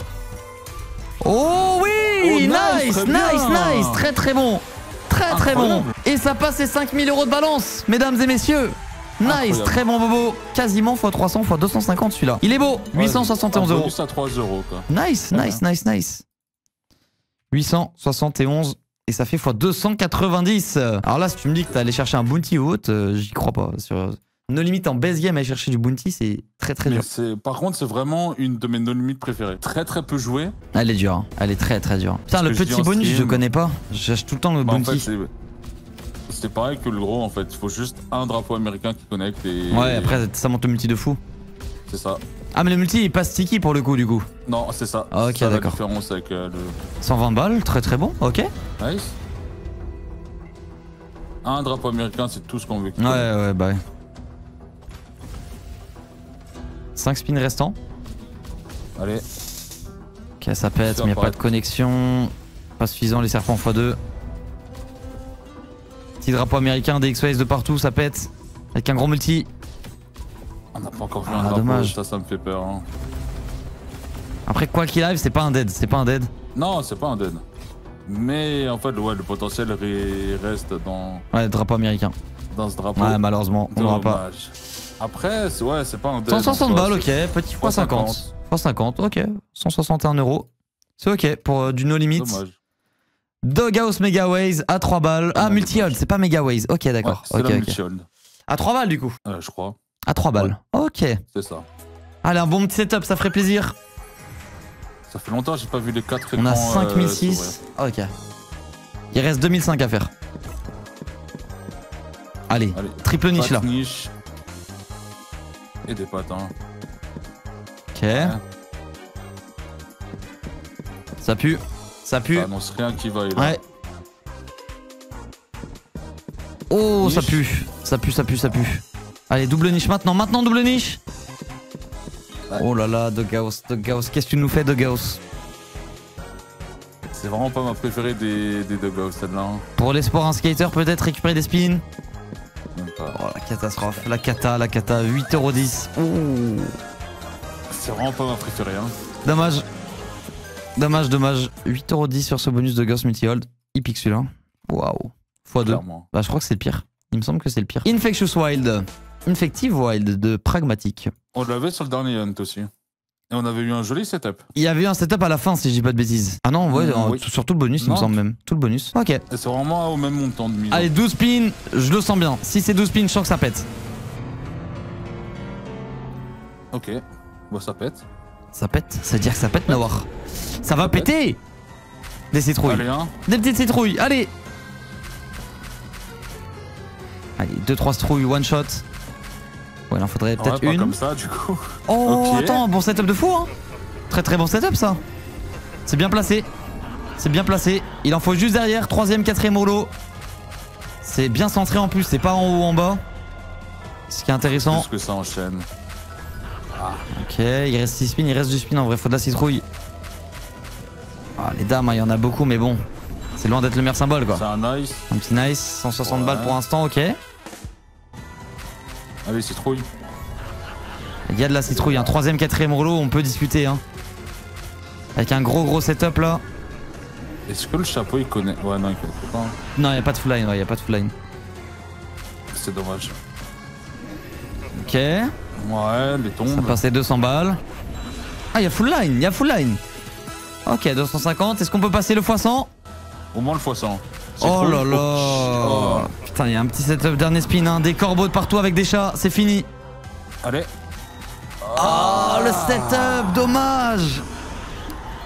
Oh oui Oh, nice, Nice, nice, Très très bon Très très bon. Et ça passe les 5000 euros de balance, mesdames et messieurs Nice, Incroyable. très bon bobo Quasiment x 300 x 250 celui-là. Il est beau Ouais, 871 un euros. à 3 euros, quoi. Nice, nice, nice, nice. 871 et ça fait x 290. Alors là, si tu me dis que t'es allé chercher un bounty ou autre, euh, j'y crois pas. Sur No Limit en base game, aller chercher du bounty, c'est très très Mais dur. par contre, c'est vraiment une de mes no-limites préférées. Très très peu joué. Elle est dure, hein. elle est très très dure. Putain, le petit en bonus, je connais pas. Je cherche tout le temps le Bah, en bounty. fait, c'est- pareil que le gros en fait. Il faut juste un drapeau américain qui connecte et. Ouais, après ça monte le multi de fou. C'est ça. Ah, mais le multi il est pas sticky pour le coup, du coup. Non, c'est ça. Ah, ok, d'accord. La différence avec euh, le. 120 balles, très très bon, ok. Ouais, Nice. Un drapeau américain, c'est tout ce qu'on veut. ouais, connecte. bah ouais. 5 spins restants. Allez. Ok, ça pète, mais y a pas de connexion. Pas suffisant, les serpents x2. Petit drapeau américain, des X-Ways de partout, ça pète. Avec un gros multi. On n'a pas encore vu Ah, un drapeau. dommage. Ça, ça me fait peur. hein. Après, quoi qu'il arrive, c'est pas un dead, c'est pas un dead. Non, c'est pas un dead. Mais en fait, ouais, le potentiel reste dans, Ouais, drapeau américain. dans ce drapeau. Ouais, malheureusement, on l'aura pas. Après, c'est- ouais, c'est pas un dead. 160 en soi, balles, ok. Petit x 50. 150, ok. 161 euros. C'est ok pour euh, du no limit. Dommage. Doghouse Megaways à 3 balles. Ah, Ouais, multi-hold, c'est pas Megaways. Ok, Ouais, d'accord. c'est ok, ok. multi-hold. À 3 balles du coup. Euh, je crois. À 3 balles. Ok. C'est ça. Allez, un bon petit setup, ça ferait plaisir. Ça fait longtemps j'ai pas vu les 4 écrans. On a euh, 5006. Ok. Il reste 2005 à faire. Allez, Allez. triple niche là. Niche. Et des patins. Ok. Ça pue. Ça pue. Ça annonce rien qui va. là. Ouais. Oh, ça pue. Ça pue, ça pue, ça pue. Allez, double niche maintenant. Maintenant, double niche. Ouais. Oh là là, Doghouse, Doghouse. Qu'est-ce que tu nous fais, Doghouse C'est vraiment pas ma préférée des, des celle-là. hein. Pour les sports, un skater peut-être récupérer des spins? Même pas. Oh la catastrophe. La cata, la cata. 8,10€. Ouh. C'est vraiment pas ma préférée. Hein. Dommage. Dommage, dommage. 8,10€ sur ce bonus de Ghost Multi-Hold. Il pique celui-là. Waouh. x2. Clairement. Bah, je crois que c'est le pire. Il me semble que c'est le pire. Infectious Wild. Infective Wild de Pragmatic. On l'avait sur le dernier Hunt aussi. Et on avait eu un joli setup. Il y avait eu un setup à la fin, si je dis pas de bêtises. Ah non, ouais, Mm, euh, oui. sur tout le bonus, il me semble même. Tout le bonus. Ok. C'est vraiment au même montant de mise. Allez, 12 spins, je le sens bien. Si c'est 12 spins, je sens que ça pète. Ok. Bon, ça pète. Ça pète Ça veut dire que ça pète, Nawar. Ça va péter Des citrouilles. Allez, hein. Des petites citrouilles, allez Allez, 2-3 citrouilles, one shot. Ouais, il en faudrait peut-être une. comme ça, du coup. Oh, (laughs) attends, bon setup de fou, hein Très très bon setup, ça. C'est bien placé. C'est bien placé. Il en faut juste derrière. Troisième, quatrième rouleau. C'est bien centré en plus. C'est pas en haut ou en bas. Ce qui est intéressant. Plus que ça enchaîne? Ok, il reste 6 spins. Il reste du spin en vrai. Faut de la citrouille. Ah, les dames, hein, il y en a beaucoup, mais bon. C'est loin d'être le meilleur symbole quoi. C'est un nice. Un petit nice. 160 Ouais. balles pour l'instant. Ok. Allez, citrouille. Il y a de la citrouille. Un troisième, quatrième rouleau. On peut discuter. Hein. Avec un gros gros setup là. Est-ce que le chapeau il connaît? Ouais, non, il connaît pas. hein. Non, il n'y a pas de full line. Ouais, il a pas de full line. C'est dommage. Ok. Ouais, les Ça tombes. passe les 200 balles. Ah, il y a full line, il y a full line. Ok, 250. Est-ce qu'on peut passer le x100 Au moins le x100. Oh là là Oh. Putain, il y a un petit setup dernier spin, hein. des corbeaux de partout avec des chats, c'est fini. Allez. Oh, le setup, dommage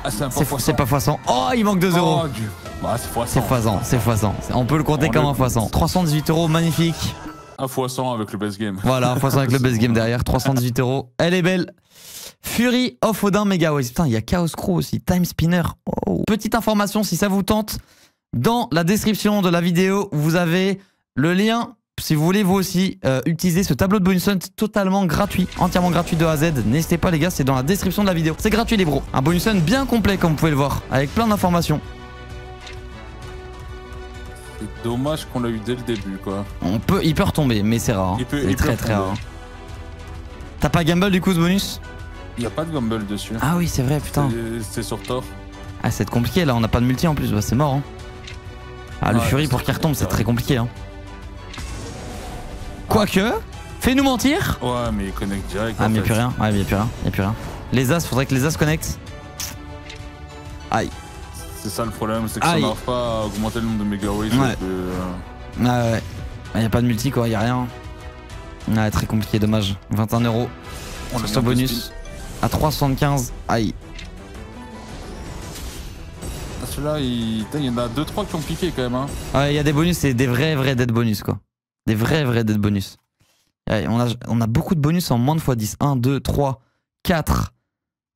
Ah, c'est un C'est fois c'est pas x100. Oh, il manque 2 euros. Oh, du... Bah, c'est x100. C'est x100, c'est x100. On peut le compter On comme un x100. 318 euros, magnifique. Un x100 avec le best game. Voilà, un x100 avec le best game derrière, 318 euros. Elle est belle. Fury of Odin Mega Waves. Putain, il y a Chaos Crew aussi, Time Spinner. Oh. Petite information, si ça vous tente, dans la description de la vidéo, vous avez le lien. Si vous voulez vous aussi euh, utiliser ce tableau de bonus hunt totalement gratuit, entièrement gratuit de A à Z, n'hésitez pas les gars, c'est dans la description de la vidéo. C'est gratuit les bros. Un bonus hunt bien complet comme vous pouvez le voir, avec plein d'informations. C'est dommage qu'on l'a eu dès le début, quoi. On peut, il peut retomber, mais c'est rare. hein. Il peut- il peut très très rare. T'as pas gamble du coup ce bonus? Il n'y a pas de Gumball dessus. Ah oui, c'est vrai, putain. C'est- sur Thor. Ah, c'est compliqué là, on n'a pas de multi en plus, bah, c'est mort. Hein. Ah, le Ouais, Fury pour qu'il retombe, c'est très compliqué. Hein. Quoique, fais-nous mentir. Ouais, mais il connecte direct. Ah, mais y'a plus rien, ouais, mais y'a plus rien, y'a plus rien. Les As, faudrait que les As connectent. Aïe. C'est ça le problème, c'est que Aïe. on n'arrive pas à augmenter le nombre de mégaways, Ouais. euh, Ah ouais. Ah, y'a pas de multi quoi, y'a rien. Ah, très compliqué, dommage. 21 euros on a bonus. À 3,75. Aïe. Ah, Celui-là, il... y en a 2-3 qui ont piqué quand même. Hein. Ouais, il y a des bonus, c'est des vrais, vrais dead bonus quoi. Des vrais, vrais dead bonus. Ouais, on, a, on a beaucoup de bonus en moins de x10. 1, 2, 3, 4,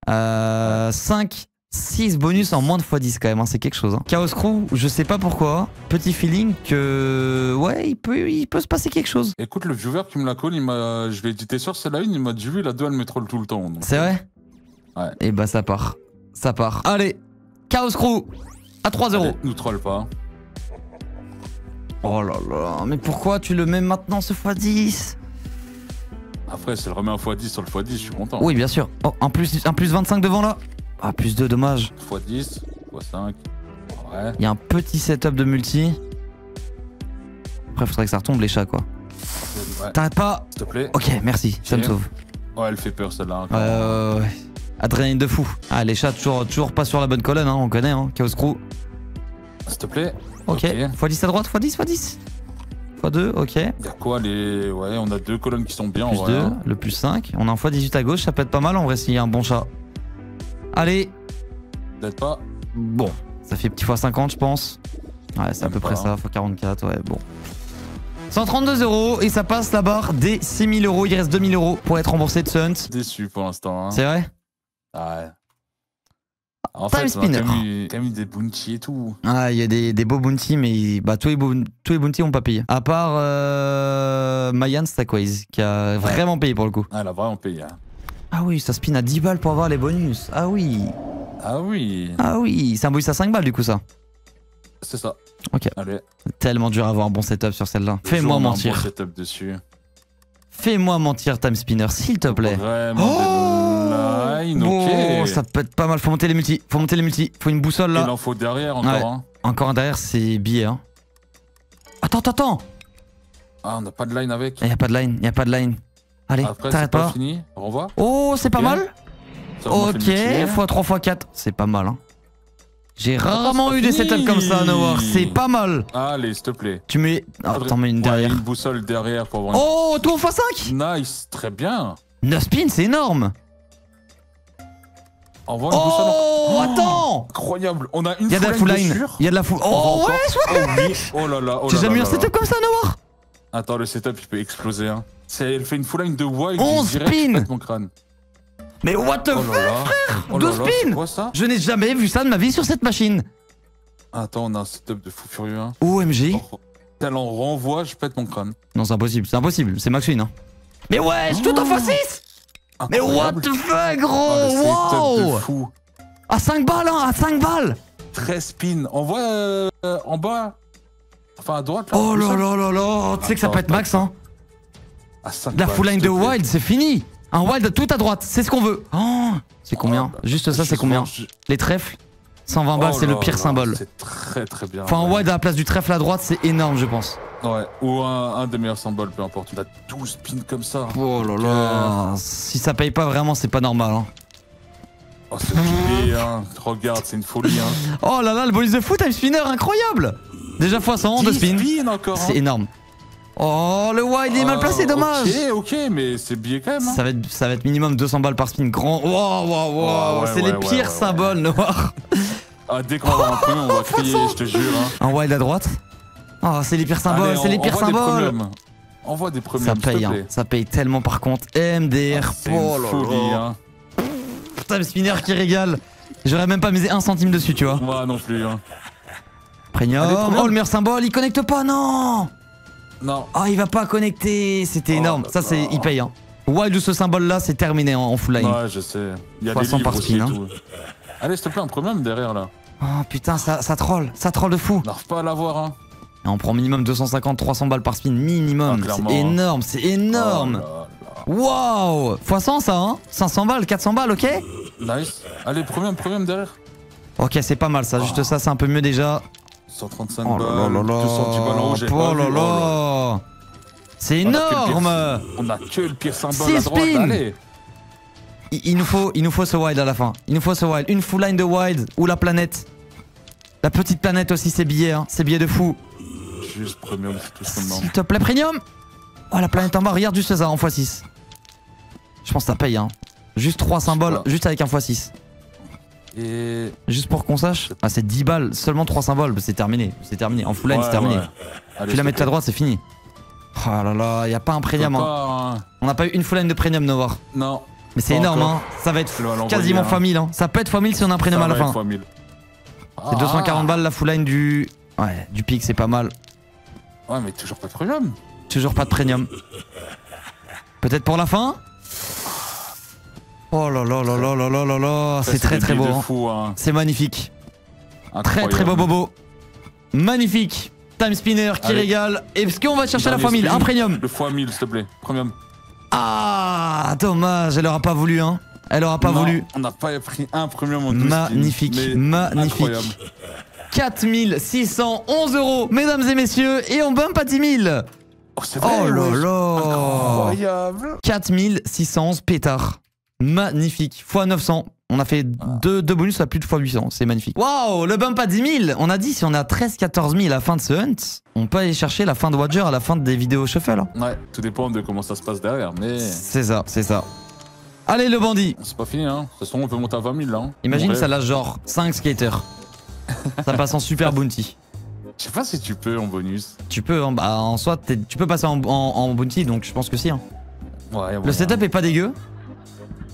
euh, 5, 6 bonus en moins de x10 quand même, hein, c'est quelque chose. hein. Chaos Crew, je sais pas pourquoi, petit feeling que ouais, il peut, il peut se passer quelque chose. Écoute, le viewer qui me la colle, il m'a... je lui ai dit t'es sûr c'est la une, il m'a dit oui, la deux elle me troll tout le temps. C'est vrai? Ouais. Et bah ça part. Ça part. Allez, Chaos Crew à 3 euros. Allez, nous troll pas. Oh là là, mais pourquoi tu le mets maintenant ce x10 Après, si elle remet un x10 sur le x10, je suis content. Oui, bien sûr. Oh, un plus, un plus 25 devant là? Ah, plus 2, dommage. x10, x5. Ouais. Il y a un petit setup de multi. Après, faudrait que ça retombe les chats, quoi. ouais. T'arrêtes pas? S'il te plaît. Ok, merci, ça me sauve. Ouais, elle fait peur celle-là. Ouais, ouais. Adrénaline de fou. Ah, les chats, toujours, toujours pas sur la bonne colonne, hein, on connaît, hein. Chaos Crew. S'il te plaît. Ok. x10 à droite, x10, x10. x2, ok. Il y a quoi les. Ouais, on a deux colonnes qui sont bien Plus en vrai. 2, hein. le plus 5. On a un x18 à gauche, ça peut être pas mal en vrai s'il y a un bon chat. Allez, Peut-être pas. bon. Ça fait petit x50, je pense. Ouais, c'est à peu près ça, hein. x44, ouais, bon. 132 euros et ça passe la barre des 6000 euros. Il reste 2000 euros pour être remboursé de ce hunt. Déçu pour l'instant. Hein. C'est vrai? Ouais. En Time fait, spinner. quand même, quand des bounty et tout. Ah, il y a des, des beaux bounty, mais bah, tous, les tous les bounty ont pas payé. À part euh, Mayan Stackways, qui a vraiment payé pour le coup. Ah, elle a vraiment payé. hein. Ah oui, ça spin à 10 balles pour avoir les bonus. Ah oui. Ah oui, Ah oui, c'est un bonus à 5 balles du coup ça. c'est ça. Ok. Allez. Tellement dur à avoir un bon setup sur celle-là. Le Fais-moi mentir. bon. Fais-moi mentir, Time Spinner, s'il te plaît. Vraiment des ok. Oh, ça peut être pas mal. Faut monter les multis. Faut monter les multis. Faut une boussole Il là. en faut derrière encore. Ouais. Hein. Encore un derrière, c'est billet. Hein. Attends, attends, attends. Ah, on n'a pas de line avec. Y a pas de line. Y a pas de line. Allez, t'arrêtes pas, pas. fini. Renvoie. Oh, c'est pas mal. Ça Ok, les multis. x3, x4. C'est pas mal. Hein. J'ai rarement c'est eu des setups comme ça, Nowar. C'est pas mal. Allez, s'il te plaît. Tu mets. Ah, Attends, mets une Ouais, derrière. une boussole derrière pour avoir une. Oh, tout en x5 Nice, très bien. 9 spins, c'est énorme. Boussole. Oh, attends. Incroyable. On a une Il y a de la full line. Il y a de la full. Oh, encore- ouais, Oh oui. Oh là là. Oh J'ai là jamais eu un setup comme ça, Nowar. Attends, le setup il peut exploser. Hein. C'est- Elle fait une full line de wild. 11 direct, je spins. mon crâne. Mais what the Oh fuck. Oh 12 là, spins. C'est quoi ça? Je n'ai jamais vu ça de ma vie sur cette machine. Attends, on a un setup de fou furieux. Hein. OMG. Tel en renvoie, je pète mon crâne. Non, c'est impossible, c'est impossible, c'est Max Win. Hein. Mais ouais, tout en x6 Mais what the fuck, gros? Le setup de Wow fou. À 5 balles, hein, à 5 balles 13 spins. On voit euh, en bas. Enfin, à droite. Là, Oh là là là là Tu sais que ça peut être max, hein À 5 La full line de. Wild, c'est fini Un Wild tout à droite, c'est ce qu'on veut Oh C'est combien Oh, bah, Juste ça, c'est combien je- Les trèfles 120 balles, Oh c'est le pire symbole. C'est très très bien. Enfin, un ouais. Wild à la place du trèfle à droite, c'est énorme, je pense. Ouais, ou un, un des meilleurs symboles, peu importe. On a 12 spins comme ça. Oh là là Si ça paye pas vraiment, c'est pas normal. Hein. Oh, c'est stylé, hein. Regarde, c'est une folie, hein. (laughs) Oh là là, le bonus de foot, time spinner, incroyable Déjà fois 100 de 10 spin. encore. C'est hein. énorme. Oh, le Wild, il est mal placé, Oh, dommage Ok, ok, mais c'est billet quand même. Hein. Ça va, être, ça va être minimum 200 balles par spin. Grand. Wow, wow, wow. Oh, ouais, c'est ouais, les ouais, pires symboles noirs. Ah, dès qu'on va premier, on va crier, (laughs) je te jure. Hein. Un wild à droite. Oh, c'est les pires symboles, Allez, c'est les pires symboles. Envoie des premiums, Ça paye, hein. ça paye tellement par contre. MDR, Ah, oh une là folie, là. hein. Putain, le spinner qui régale. J'aurais même pas misé un centime dessus, tu vois. Moi non plus, hein. Premium. Allez, premium. Oh, le meilleur symbole, il connecte pas, non Non. Oh, il va pas connecter. C'était Oh énorme. là Ça, c'est, là. il paye. Hein. Wild ou ce symbole-là, c'est terminé en, en full line. Ouais, je sais. Il y a 300 des par spin, hein. Allez, s'il te plaît, un premium derrière là. Oh putain, ça, ça troll. Ça troll de fou. N'arrive pas à l'avoir, hein. Et on prend minimum 250-300 balles par spin. Minimum. Ah, c'est hein. énorme, c'est énorme. Oh Waouh Fois 100 ça, hein 500 balles, 400 balles, ok là. Nice. Allez, premium, premium derrière. Ok, c'est pas mal ça. Juste ça, c'est un peu mieux déjà. 135 Oh là là balles. là là. 210 balles en Oh pas là là C'est énorme On a que le pire symbole Six à droite. spins. Allez. il, il nous faut, il nous faut ce wild à la fin. Il nous faut ce wild. Une full line de wild ou la planète. La petite planète aussi, c'est billets, hein. C'est billets de fou. Juste premium, c'est tout ce qu'on demande. S'il te plaît, premium Oh, la planète en bas, regarde juste ça en x6. Je pense que ça paye, hein. Juste 3 symboles, juste avec un x6. Et. Juste pour qu'on sache. Ah, c'est 10 balles, seulement 3 symboles. C'est terminé. C'est terminé. En full line, Ouais, c'est terminé. ouais. Allez, Tu la mets plaît. droite, c'est fini. Oh là là, y a pas un premium. hein. pas, hein. On n'a pas eu une full line de premium Novar. Non. Mais c'est énorme, encore. hein. Ça va être quasiment hein. fois 1000. Hein. Ça peut être fois 1000 si on a un premium Ça à la fin. fois 1000. C'est Ah. 240 balles la full line du. Ouais, du pic, c'est pas mal. Ouais, mais toujours pas de premium. Toujours pas de premium. Peut-être pour la fin? Oh là là là là là là là là, c'est très très beau. hein. hein. C'est magnifique. Très Incroyable. très beau bobo. Magnifique. Time spinner qui Allez. régale. Est-ce qu'on va chercher la fois 1000 spin. Un premium. Le fois 1000, s'il te plaît. Premium. Ah, dommage, elle aura pas voulu, hein. Elle aura pas Non, voulu. On n'a pas pris un premium en 12 Magnifique, mais magnifique. Incroyable. 4611 euros, mesdames et messieurs, et on bump à 10 000. Oh, c'est vrai, Oh là là. Incroyable. 4611 pétards. Magnifique. Fois 900. On a fait deux, deux bonus à plus de fois 800. C'est magnifique. Waouh, le bump à 10 000. On a dit si on a 13-14 000 à la fin de ce hunt, on peut aller chercher la fin de Watcher à la fin des vidéos shuffle. Ouais, tout dépend de comment ça se passe derrière, mais C'est ça, c'est ça. Allez, le bandit. c'est pas fini, hein. De toute façon, on peut monter à 20 000 là. hein. Imagine ça lâche genre 5 skaters. Ça passe en super bounty. Je sais pas si tu peux en bonus. Tu peux, hein, bah, en soi, tu peux passer en, en- en bounty, donc je pense que si. hein. Ouais, Le setup est pas dégueu.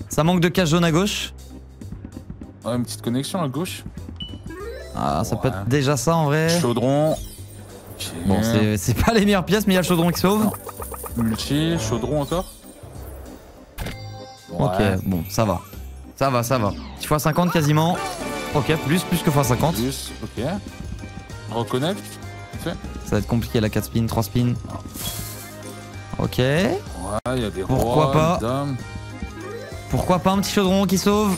Ça manque de cache jaune à gauche. Ouais, une petite connexion à gauche. Ah, ça peut être déjà ça en vrai. Chaudron. Bon, c'est- pas les meilleures pièces, mais il y a le chaudron qui sauve. Multi, chaudron encore. Ok, bon, ça va. Ça va, ça va. 6 x 50 quasiment. Ok, plus, plus que x 50. Plus, ok. Reconnect. Ça va être compliqué la 4 spins, 3 spins. Ok. Ouais, y a des Pourquoi rois, pas dames. Pourquoi pas un petit chaudron qui sauve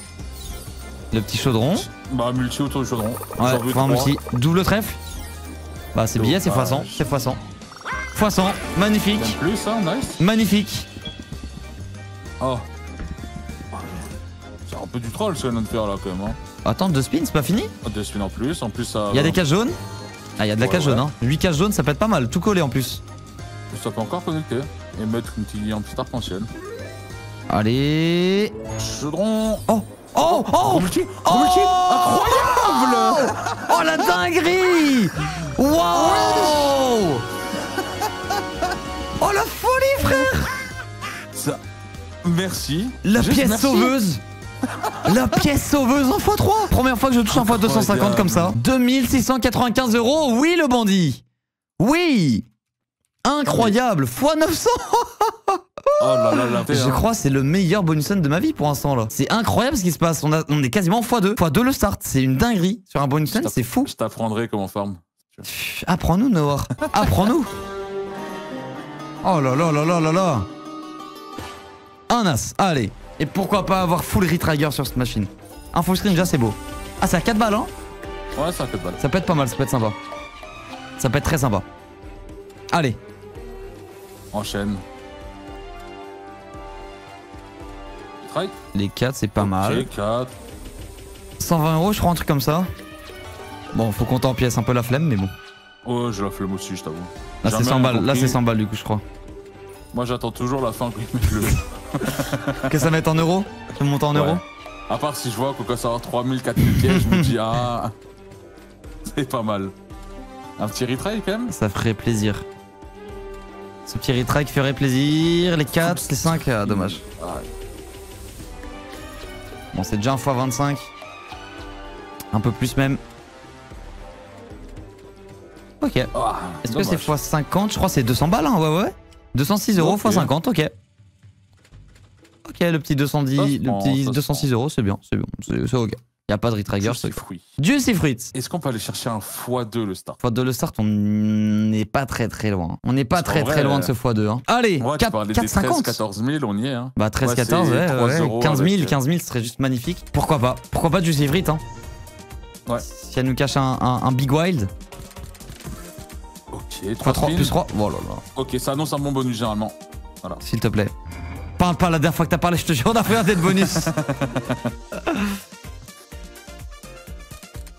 Le petit chaudron. Bah, multi autour du chaudron. Ouais, trois. multi. Double trèfle. Bah, c'est billet, c'est x 100. Dommage. C'est x 100. x 100. Magnifique. Bien plus, nice. Magnifique. Oh. C'est un peu du troll ce qu'on vient de faire là quand même. Hein. Attends, deux spins, c'est pas fini Oh, Deux spins en plus, en plus ça. Il y a des caches jaunes Ah, il y a de la Ouais, cache jaune, hein. 8 caches jaunes, ça peut être pas mal. Tout collé en plus. Ça peut encore connecter et mettre une petite, un petit arc-en-ciel. Allez. Chaudron. Oh Oh Oh multi, Oh multi, incroyable. Oh la dinguerie Wow Oh la folie frère Ça. Merci. La Juste pièce merci. sauveuse La pièce sauveuse en x3 Première fois que je touche un fois 250 comme ça. 2695 euros, oui le bandit Oui Incroyable x 900 Oh là là là. Je crois que c'est le meilleur bonus de ma vie pour l'instant là. C'est incroyable ce qui se passe. On, a- on est quasiment x2. x2 le start. C'est une dinguerie. Sur un bonus c'est fou. Je t'apprendrai comment farm. Apprends-nous, Noah. Apprends-nous. Oh là là là là là là. Un as. Allez. Et pourquoi pas avoir full retrigger sur cette machine. Un full screen, déjà, c'est beau. Ah, c'est à 4 balles, hein Ouais, ça fait de balle. Ça peut être pas mal, ça peut être sympa. Ça peut être très sympa. Allez. Enchaîne. Try. Les 4, c'est pas mal. Ok, 4. 120 euros, je crois, un truc comme ça. Bon, faut compter en pièces, un peu la flemme, mais bon. Oh, j'ai la flemme aussi, je t'avoue. Là, c'est Jamais 100 balles. Là, c'est 100 balles, du coup, je crois. Moi, j'attends toujours la fin mettent le. (laughs) (laughs) Que ça mette en euros Ça monte en Ouais. euros À part si je vois qu'on avoir 3000, 4000 pièces, je me dis, ah. C'est pas mal. Un petit retry quand même Ça ferait plaisir. Ce petit retry qui ferait plaisir. Les 4, les 5, ah, dommage. Ouais. Bon, c'est déjà un fois 25. Un peu plus même. Ok. Est-ce Ah, que dommage. c'est fois 50 Je crois que c'est 200 balles, hein, ouais, ouais. 206 euros fois 50, ok. Ok, le petit 210, Ça se le petit ça se 206 euros, c'est bien, c'est bien, c'est ok. Y a pas de retrigger, Juicy fruit. Juicy Fruits. Est-ce qu'on peut aller chercher un x2 le start Fois 2 le start, on n'est pas très très loin. On n'est pas très très loin de ce x2. Hein. Allez, Ouais, tu 4, parlais des 13, 4,50. 14 000, on y est. Hein. Bah 13, Ouais, 14, c'est ouais, 3 ouais. euros 15 000, avec, euh, 15 000, ce serait juste magnifique. Pourquoi pas Pourquoi pas Juicy Fruit, hein Ouais. Si elle nous cache un, un- un Big Wild, Ok, x 3 3 spins. plus 3, oh là là, Ok, ça annonce un bon bonus généralement. s'il te plaît. Parle pas la dernière fois que t'as parlé, je te jure, on a fait un tête bonus. (laughs)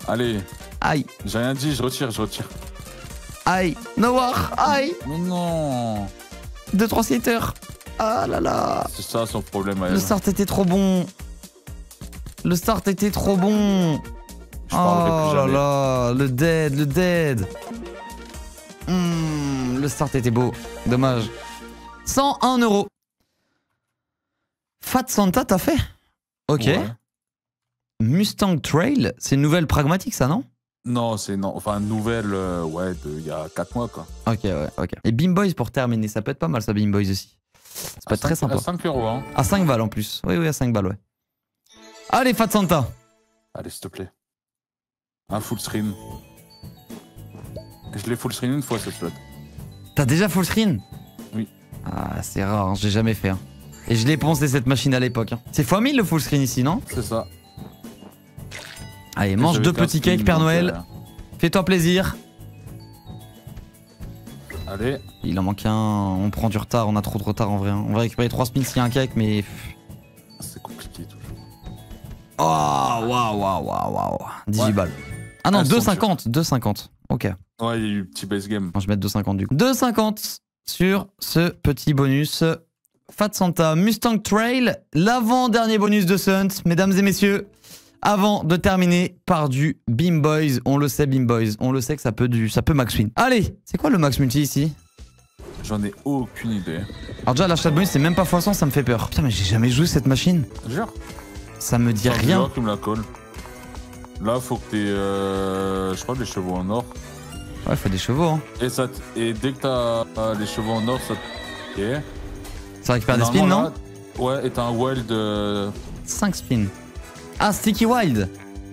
Allez, aïe, j'ai rien dit, je retire, je retire. aïe, Noir, aïe, Mais non 2 3 sitters. Ah là là. C'est ça son problème à Le elle. start était trop bon. Le start était trop bon. Je oh plus là là, le dead, le dead. Hmm, le start était beau. Dommage. 101 euros. Fat Santa, t'as fait Ok. Ouais. Mustang Trail, c'est une nouvelle pragmatique, ça, non? Non, c'est non. Enfin, nouvelle, euh, ouais, de- il y a 4 mois quoi. Ok, ouais, ok. Et Beam Boys pour terminer, ça peut être pas mal, ça, Beam Boys aussi. Ça peut À être très cinq- sympa. À 5 euros, hein. À 5 balles en plus. Oui, oui, à 5 balles, ouais. Allez, Fat Santa. Allez, s'il te plaît. Un full screen. Je l'ai full screen une fois ce slot. T'as déjà full screen? Oui. Ah, c'est rare, hein, j'ai jamais fait. hein. Et je l'ai poncé cette machine à l'époque. hein. C'est x 1000 le full screen ici, non? C'est ça. Allez, mange deux petits cakes, Père Noël. Fais-toi plaisir. euh, Allez. Il en manque un, on prend du retard, on a trop de retard en vrai. hein. On va récupérer 3 spins s'il y a un cake, mais. C'est compliqué toujours. Oh, waouh, waouh, waouh, waouh. 18 Ouais. balles. Ah non, Elles sont 2,50. 2,50. Ok. Ouais, il y a eu petit base game. Je vais mettre 2,50 du coup. 2,50 sur ce petit bonus. Fat Santa Mustang Trail, l'avant-dernier bonus de Sunt, mesdames et messieurs. Avant de terminer par du Beam Boys, on le sait Beam Boys, on le sait que ça peut du, ça peut max win. Allez, c'est quoi le max multi ici? J'en ai aucune idée. Alors déjà l'achat de bonus c'est même pas x100, ça me fait peur. Putain mais j'ai jamais joué cette machine, Jure. ça me dit rien. qui me la colle. Là, faut que t'aies, euh, je crois, des chevaux en or. Ouais, faut des chevaux. Hein. Et, ça et dès que t'as euh, les chevaux en or, ça te. Ça récupère des spins, non Ouais, et t'as un wild. euh, 5 spins. Ah, Sticky Wild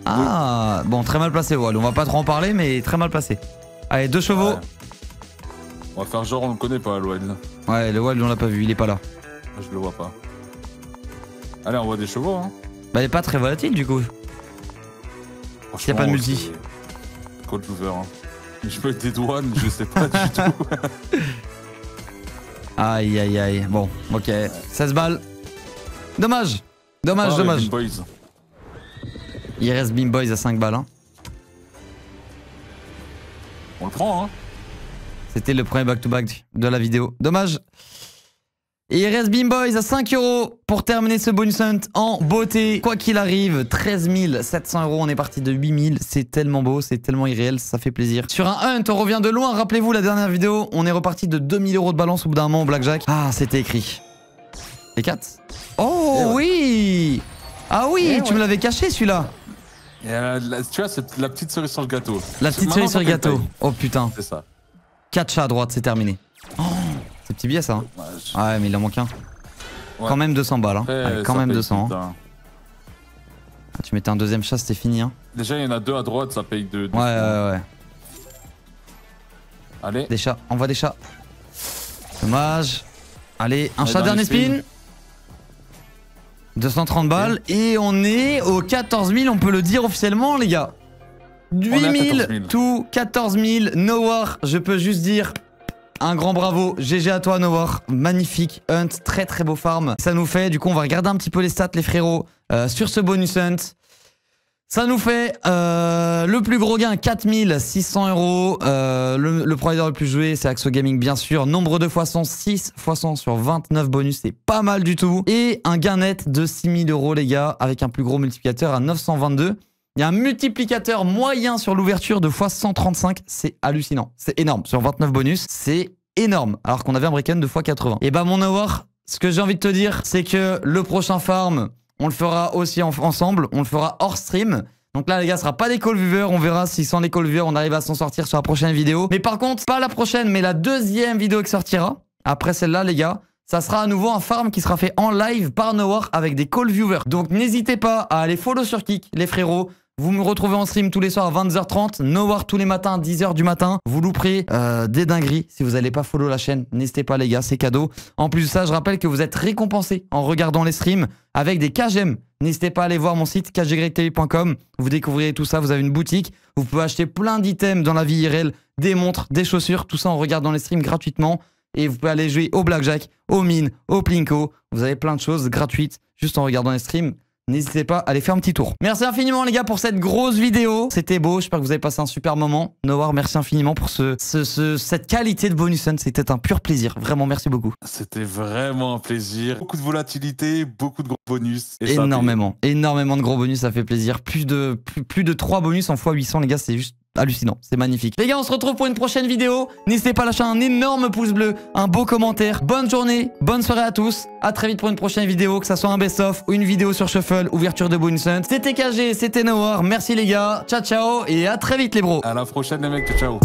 Ah, bon, très mal placé, Wall. On va pas trop en parler, mais très mal placé. Allez, deux chevaux. ouais. On va faire genre, on le connaît pas, le wild. Ouais, le Wild, on l'a pas vu, il est pas là. Je le vois pas. Allez, on voit des chevaux, hein. Bah, il est pas très volatile du coup. S'il y a pas de multi. Code Hoover, hein. Je peux être des douanes, je sais pas du (laughs) tout. Aïe, aïe, aïe. Bon, ok. 16 balles. Dommage. Dommage, Ah, dommage. Boys. Il reste Beam Boys à 5 balles. hein. On le prend, hein. C'était le premier back-to-back de la vidéo. Dommage. Et il reste Beam Boys à 5 euros pour terminer ce bonus hunt en beauté. Quoi qu'il arrive, 13 700 euros. On est parti de 8000. C'est tellement beau, c'est tellement irréel, ça fait plaisir. Sur un hunt, on revient de loin. Rappelez-vous la dernière vidéo, on est reparti de 2000 euros de balance au bout d'un moment au blackjack. Ah, c'était écrit. Les 4 Oh Eh ouais. oui Ah oui, Eh tu ouais. me l'avais caché celui-là. Euh, tu vois, c'est la petite cerise sur le gâteau. La petite cerise sur le gâteau. Oh putain. C'est ça. 4 chats à droite, c'est terminé. Oh, c'est petit billet ça. hein. Ouais, je- Ouais, mais il en manque un. Ouais. Quand même 200 balles. Hein. Quand même paye 200. hein. hein. Ah, Tu mettais un deuxième chat, c'était fini. Hein. Déjà, il y en a deux à droite, ça paye deux. Ouais, ouais, ouais. Allez, Des chats, envoie des chats. Dommage. Allez, un Allez, chat dernier spin. spin. 230 balles. Et on est au 14 000, on peut le dire officiellement, les gars. 8 est à 000, 14 000. tout 14 000. Nowar, je peux juste dire un grand bravo. GG à toi, Nowar. Magnifique hunt, très très beau farm. Ça nous fait, du coup, on va regarder un petit peu les stats, les frérots, euh, sur ce bonus hunt. Ça nous fait euh, le plus gros gain, 4600 euros. Euh, le, provider le plus joué, c'est Axo Gaming, bien sûr. Nombre de fois 100, 6 fois 100 sur 29 bonus, c'est pas mal du tout. Et un gain net de 6000 euros, les gars, avec un plus gros multiplicateur à 922. Il y a un multiplicateur moyen sur l'ouverture de fois 135, c'est hallucinant. C'est énorme. Sur 29 bonus, c'est énorme. Alors qu'on avait un break-even de fois 80. Et bah, mon Hour, ce que j'ai envie de te dire, c'est que le prochain farm, on le fera aussi en- ensemble. On le fera hors stream. Donc là, les gars, ce sera pas des call viewers. On verra si sans les call viewers, on arrive à s'en sortir sur la prochaine vidéo. Mais par contre, pas la prochaine, mais la deuxième vidéo qui sortira. Après celle-là, les gars, ça sera à nouveau un farm qui sera fait en live par Nowar avec des call viewers. Donc n'hésitez pas à aller follow sur Kik, les frérots. Vous me retrouvez en stream tous les soirs à 22h30, Nowar tous les matins à 10h du matin. Vous louperez euh, des dingueries si vous n'allez pas follow la chaîne. N'hésitez pas les gars, c'est cadeau. En plus de ça, je rappelle que vous êtes récompensés en regardant les streams avec des KGM. N'hésitez pas à aller voir mon site kgtv.com. Vous découvrirez tout ça, vous avez une boutique. Vous pouvez acheter plein d'items dans la vie IRL, des montres, des chaussures, tout ça en regardant les streams gratuitement. Et vous pouvez aller jouer au blackjack, au mine, au plinko. Vous avez plein de choses gratuites juste en regardant les streams. N'hésitez pas à aller faire un petit tour. Merci infiniment les gars pour cette grosse vidéo. C'était beau, j'espère que vous avez passé un super moment. Nowar, merci infiniment pour ce, ce- ce- cette qualité de bonus hunt. C'était un pur plaisir. Vraiment, merci beaucoup. c'était vraiment un plaisir. Beaucoup de volatilité, beaucoup de gros bonus. et. Énormément, énormément de gros bonus, ça fait plaisir. Plus de, plus, plus de 3 bonus en x800 les gars, c'est juste hallucinant, c'est magnifique. Les gars, on se retrouve pour une prochaine vidéo. N'hésitez pas à lâcher un énorme pouce bleu, un beau commentaire. Bonne journée, bonne soirée à tous. À très vite pour une prochaine vidéo, que ça soit un best-of ou une vidéo sur Shuffle, ouverture de bonus hunt. C'était KG, c'était Nowar. Merci les gars, ciao ciao et à très vite les bros. À la prochaine, les mecs. Ciao.